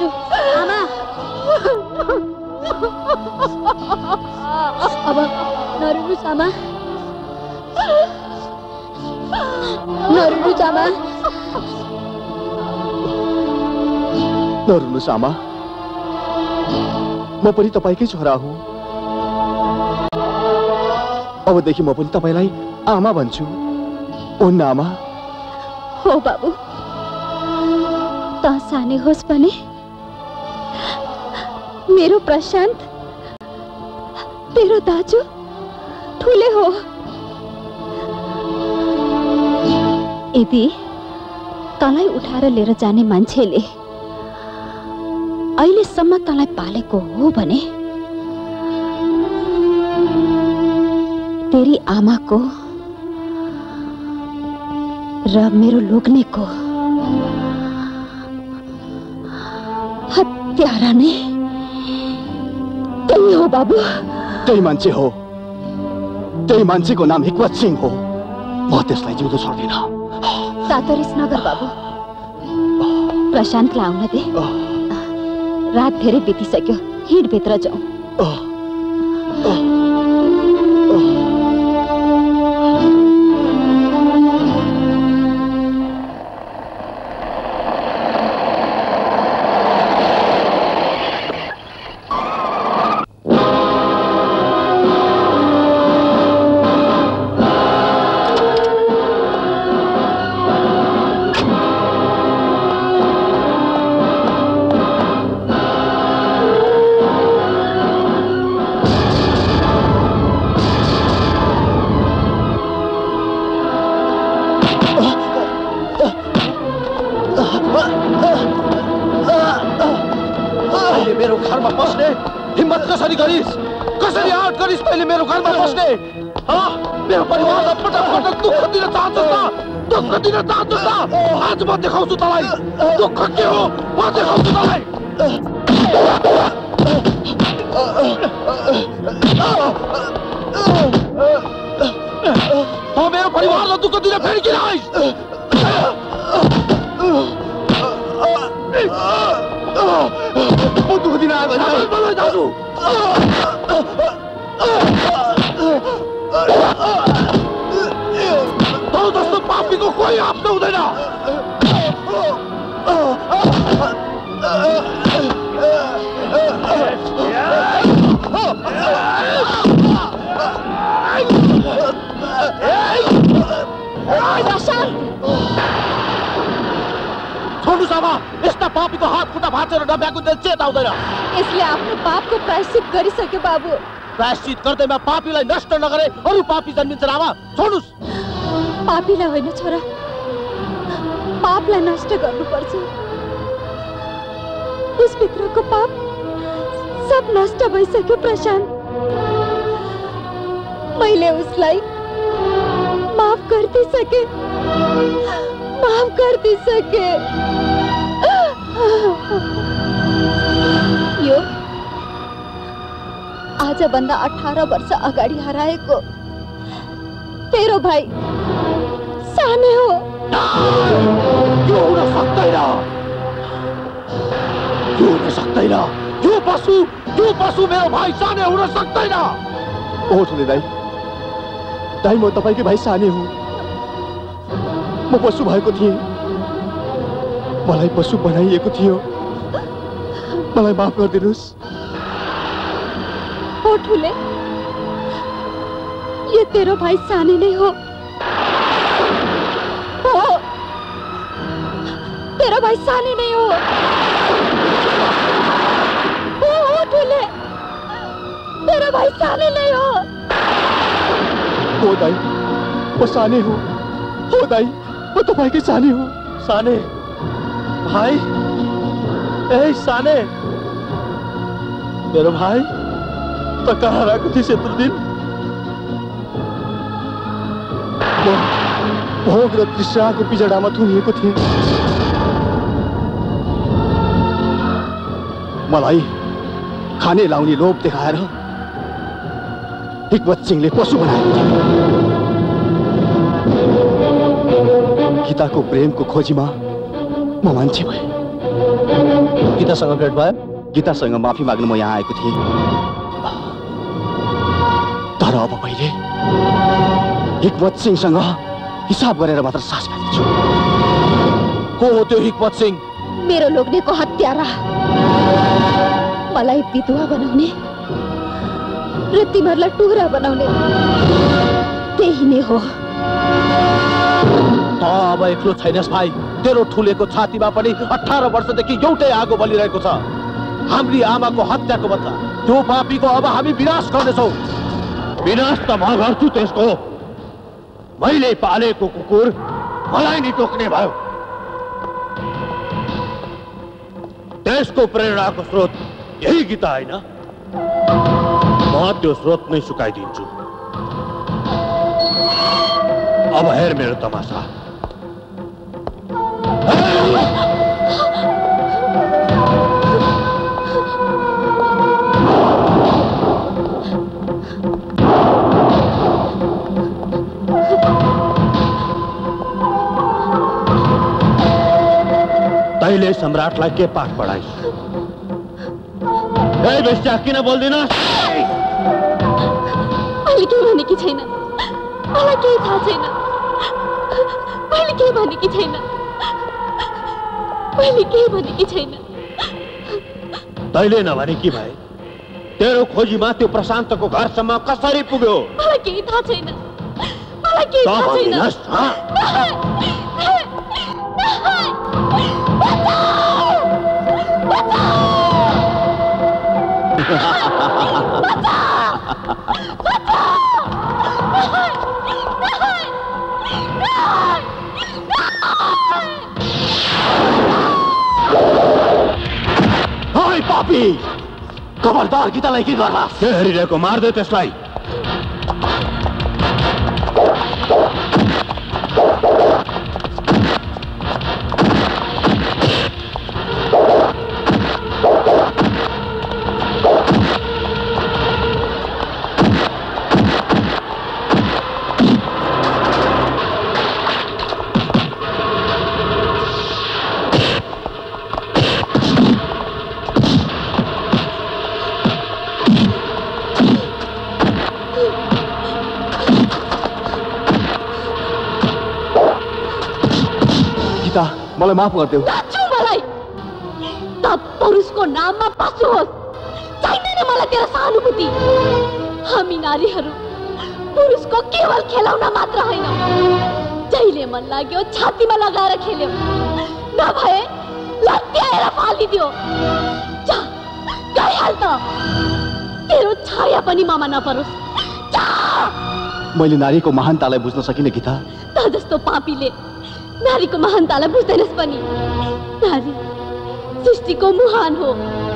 [SPEAKER 13] आमा भन्छु अब नरुनुहोस् आमा नरुनुहोस् आमा
[SPEAKER 21] नरुनुहोस् आमा म पनि तपाईँकै छोरा हुँ अबदेखि म पनि तपाईँलाई आमा भन्छु हुन्न आमा
[SPEAKER 15] हो बाबु त सानै होस् मेरो प्रशान्त तेरो दाजु, ठुले हो। यदि तँलाई उठाएर लिएर जाने मान्छेले अहिलेसम्म तँलाई पालेको हो भने, तेरी आमाको र मेरो लोग्नेको हत्यारा नै त्यही हो बाबू।
[SPEAKER 21] त्यही मान्छे हो। त्यही मान्छेको नाम हिक्मत सिंह हो। म त्यसलाई जिउँदो छोड्दिन।
[SPEAKER 15] तातरिस नगर बाबु। प्रशान्तलाई आउन दे। रात धेरै बितिसक्यो। हिँडभित्र जाउँ।
[SPEAKER 2] प्रायश्चित
[SPEAKER 6] गर्दैमा पापीलाई नष्ट नगरे अरू पापी जन्मिन्छन् आमा छोड्नुहोस्
[SPEAKER 2] पापीलाई होइन छोरा। पापलाई नष्ट गर्नुपर्छ। उसभित्रको पाप सब नष्ट भइसक्यो प्रशान्त। मैले उसलाई माफ़ गरिदिइसके। माफ़ गरिदिइसके। आजभन्दा अठार वर्ष अगाडि हराएको तेरो भाइ सानै हो।
[SPEAKER 6] यो हुन सक्दैन यो हुन सक्दैन यो पशु यो पशु मेरो भाइ सानै हुन सक्दैन
[SPEAKER 21] ओ ठुले दाई। दाई म तपाईँकै भाइ साने हुँ। म पशु भएको थिएँ मलाई पशु बनाइएको थियो मलाई माफ़ गरिदिनुहोस्
[SPEAKER 2] हो ठुले ये तेरो भाई सानी नहीं हो। हो तेरा भाई साने नहीं हो। हो हो ठुले तेरा भाई साने नहीं हो।
[SPEAKER 21] हो दाई म साने हुँ। हो दाई, वो तो भाई तपाईँकै साने हुँ।
[SPEAKER 6] साने भाइ ए, साने। मेरो भाइ त यत्रो दिन
[SPEAKER 21] म भोग र तृष्णाको पिजडामा थुनिएको थिएँ मलाई खाने लाउने लोभ देखाएर हिक्मत सिंहले पशु बनाएको थियो गीताको प्रेमको खोजीमा म मान्छे भएँ
[SPEAKER 6] गीतासँग भेट भयो
[SPEAKER 21] गीतासँग माफ़ी माग्न म यहाँ आएको थिएँ मैले? हिक्मत सिंहसँग हिसाब गरेर मात्र सास फेर्छु
[SPEAKER 6] को हो त्यो हिक्मत सिंह
[SPEAKER 2] मेरो लोग्नेको हत्यारा। मलाई विधवा बनाउने र तिमीहरूलाई टुक्रा बनाउने त्यही नै हो।
[SPEAKER 6] त अब एक्लो छैनस् भाइ। तेरो ठुलेको छातीमा पनि अठार वर्षदेखि एउटै आगो बलिरहेको छ। हाम्री आमाको हत्याको बदला। त्यो पापीको अब हामी विनाश गर्नेछौँ।
[SPEAKER 8] त म गर्छु त्यसको मैले पालेको कुकुर मलाई नि टोक्ने भयो त्यसको प्रेरणाको स्रोत यही गीता होइन म त्यो स्रोत नै सुकाइदिन्छु अब हेर मेरो तमासा तैले सम्राटलाई के पाठ पढाइस् ए बेस्या किन बोल्दिनस्
[SPEAKER 29] मैले केही भनेकी छैन। मलाई केही थाहा छैन। मैले केही भनेकी छैन। मैले केही भनेकी छैन।
[SPEAKER 8] तैले नभने कि भाइ तेरो खोजीमा त्यो प्रशान्तको घरसम्म कसरी पुग्यो
[SPEAKER 29] मलाई केही थाहा छैन। मलाई केही थाहा छैन।
[SPEAKER 8] भनिदिनुहोस्, हँ?
[SPEAKER 6] ओइ पापी खबरदार गीतालाई के गर्ला
[SPEAKER 8] के हेरिरहेको मार्दै
[SPEAKER 21] मलाई माफ गरिदेऊ।
[SPEAKER 18] मलाई त पुरुषको नाममा पशु होस् चाहिँदैन मलाई तेरो सहानुभूति। हामी नारीहरू पुरुषको केवल खेलाउन मात्र होइन। जहिले मन लाग्यो छातीमा लगाएर खेल्यो। नभए लत्याएर फालिदियो। जा गइहाल त। तेरो छाया पनि ममा नपरोस्।
[SPEAKER 21] मैले नारीको महानतालाई बुझ्न सकिनँ गीता।
[SPEAKER 18] त जस्तो पापीले नारीको महानतालाई बुझ्दैनस् पनि नारी सृष्टिको मुहान हो।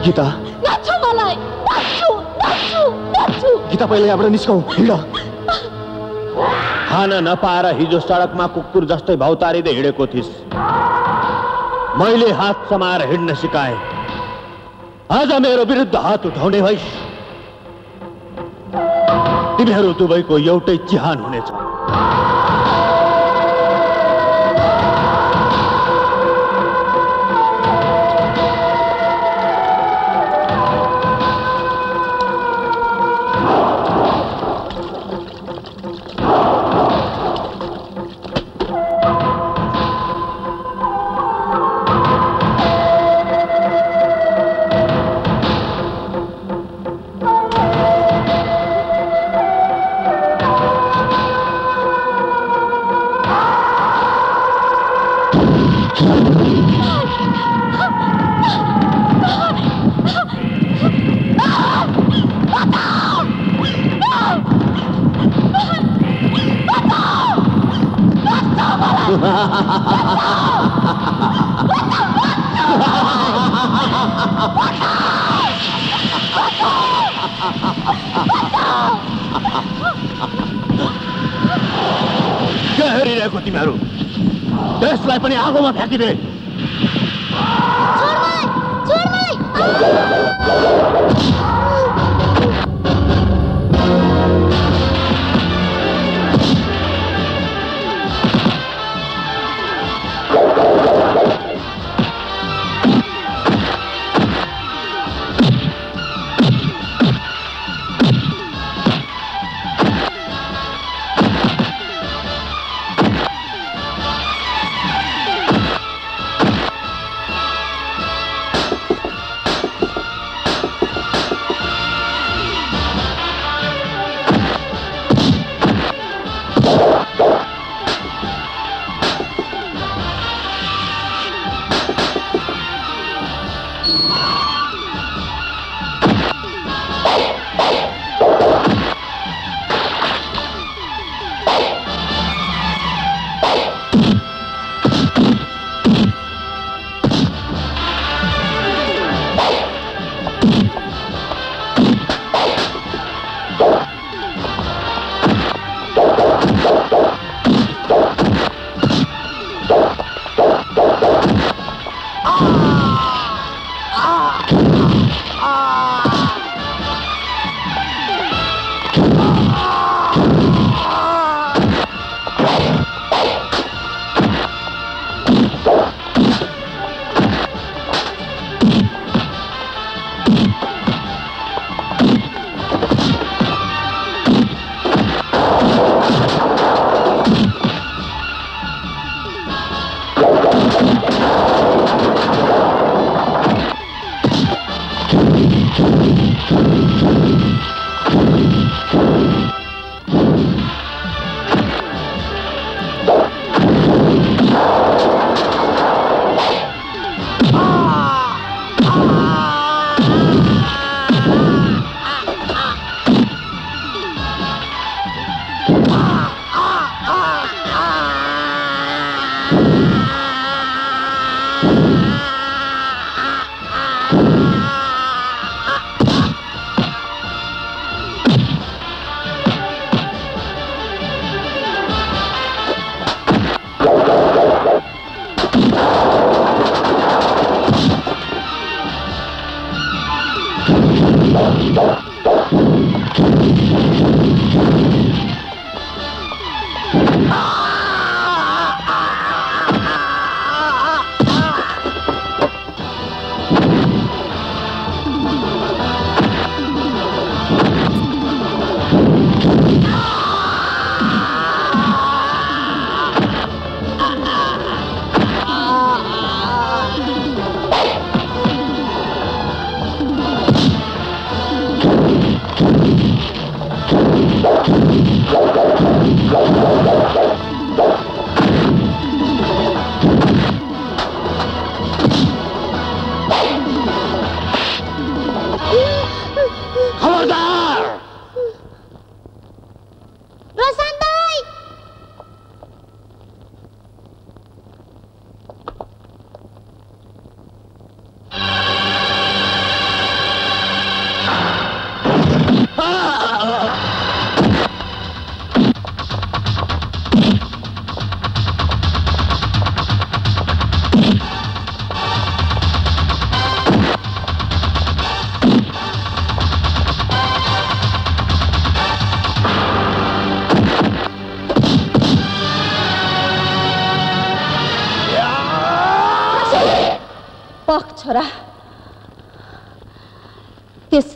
[SPEAKER 21] गीता।
[SPEAKER 18] नाच्छु मलाई। नाच्छु नाच्छु नाच्छु
[SPEAKER 21] गीता पहिला यहाँबाट निस्कौ। हिँड।
[SPEAKER 8] खान नपाएर हिजो सडकमा कुकुर जस्तै भौतारिँदै हिँडेको थिइस्। मैले हात समाएर हिँड्न सिकाएँ। आज मेरो विरुद्ध हात उठाउने भइस। तिमीहरू दुवैको एउटै चिहान हुनेछ।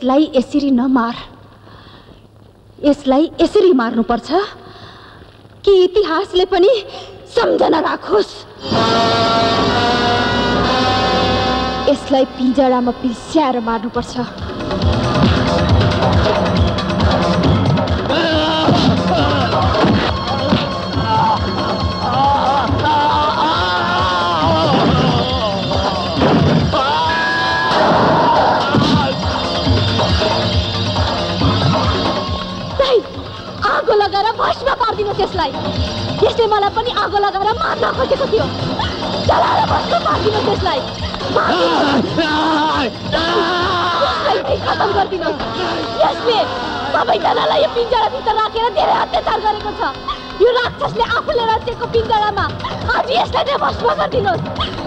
[SPEAKER 15] त्यसलाई यसरी नमार। यसलाई यसरी मार्नुपर्छ? कि इतिहासले पनि सम्झना राखोस्? यसलाई पिँजडामा पिस्याएर मार्नुपर्छ। लगाएर भस्म पारिदिनु त्यसलाई। यसले मलाई पनि आगो लगाएर मार्न खोजेको थियो। जलाएर भस्म पारिदिनु त्यसलाई। खतम गरिदिनुहोस् यसले सबैजनालाई यो पिँजडाभित्र राखेर धेरै अत्याचार गरेको छ। यो राक्षसले आफूले रचेको पिँजडामा आज यसलाई नै भस्म गरिदिनुहोस्।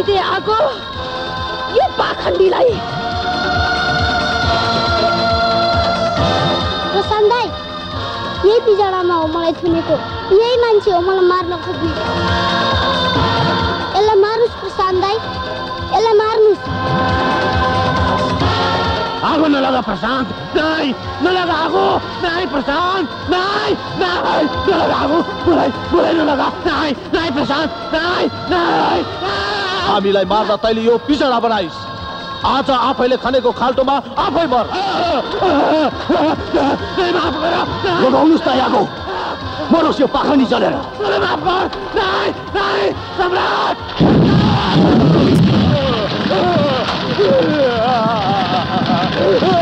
[SPEAKER 15] लगाइदिए आगो। यो पाखण्डीलाई।
[SPEAKER 3] प्रशान्त दाई यही पिजाडामा हो मलाई थुनेको यही मान्छे हो मलाई मार्न खोज्ने। यसलाई मार्नुहोस् प्रशान्त दाई यसलाई मार्नुहोस्
[SPEAKER 8] आगो नलगा प्रशान्त नाइ नलगा आगो। नाइ प्रशान्त नाइ नाइ नलगा आगो। बुलाई बुलाई नलगा। नाइ नाइ प्रशान्त नाइ नाइ नाइ
[SPEAKER 6] हामीलाई मार्दा तैँले यो पिजडा बनाइस्। आज आफैले खनेको खाल्टोमा आफै मर। लगाउनुहोस् त आगो मरोस् यो पाखनी चलेर
[SPEAKER 8] सम्राट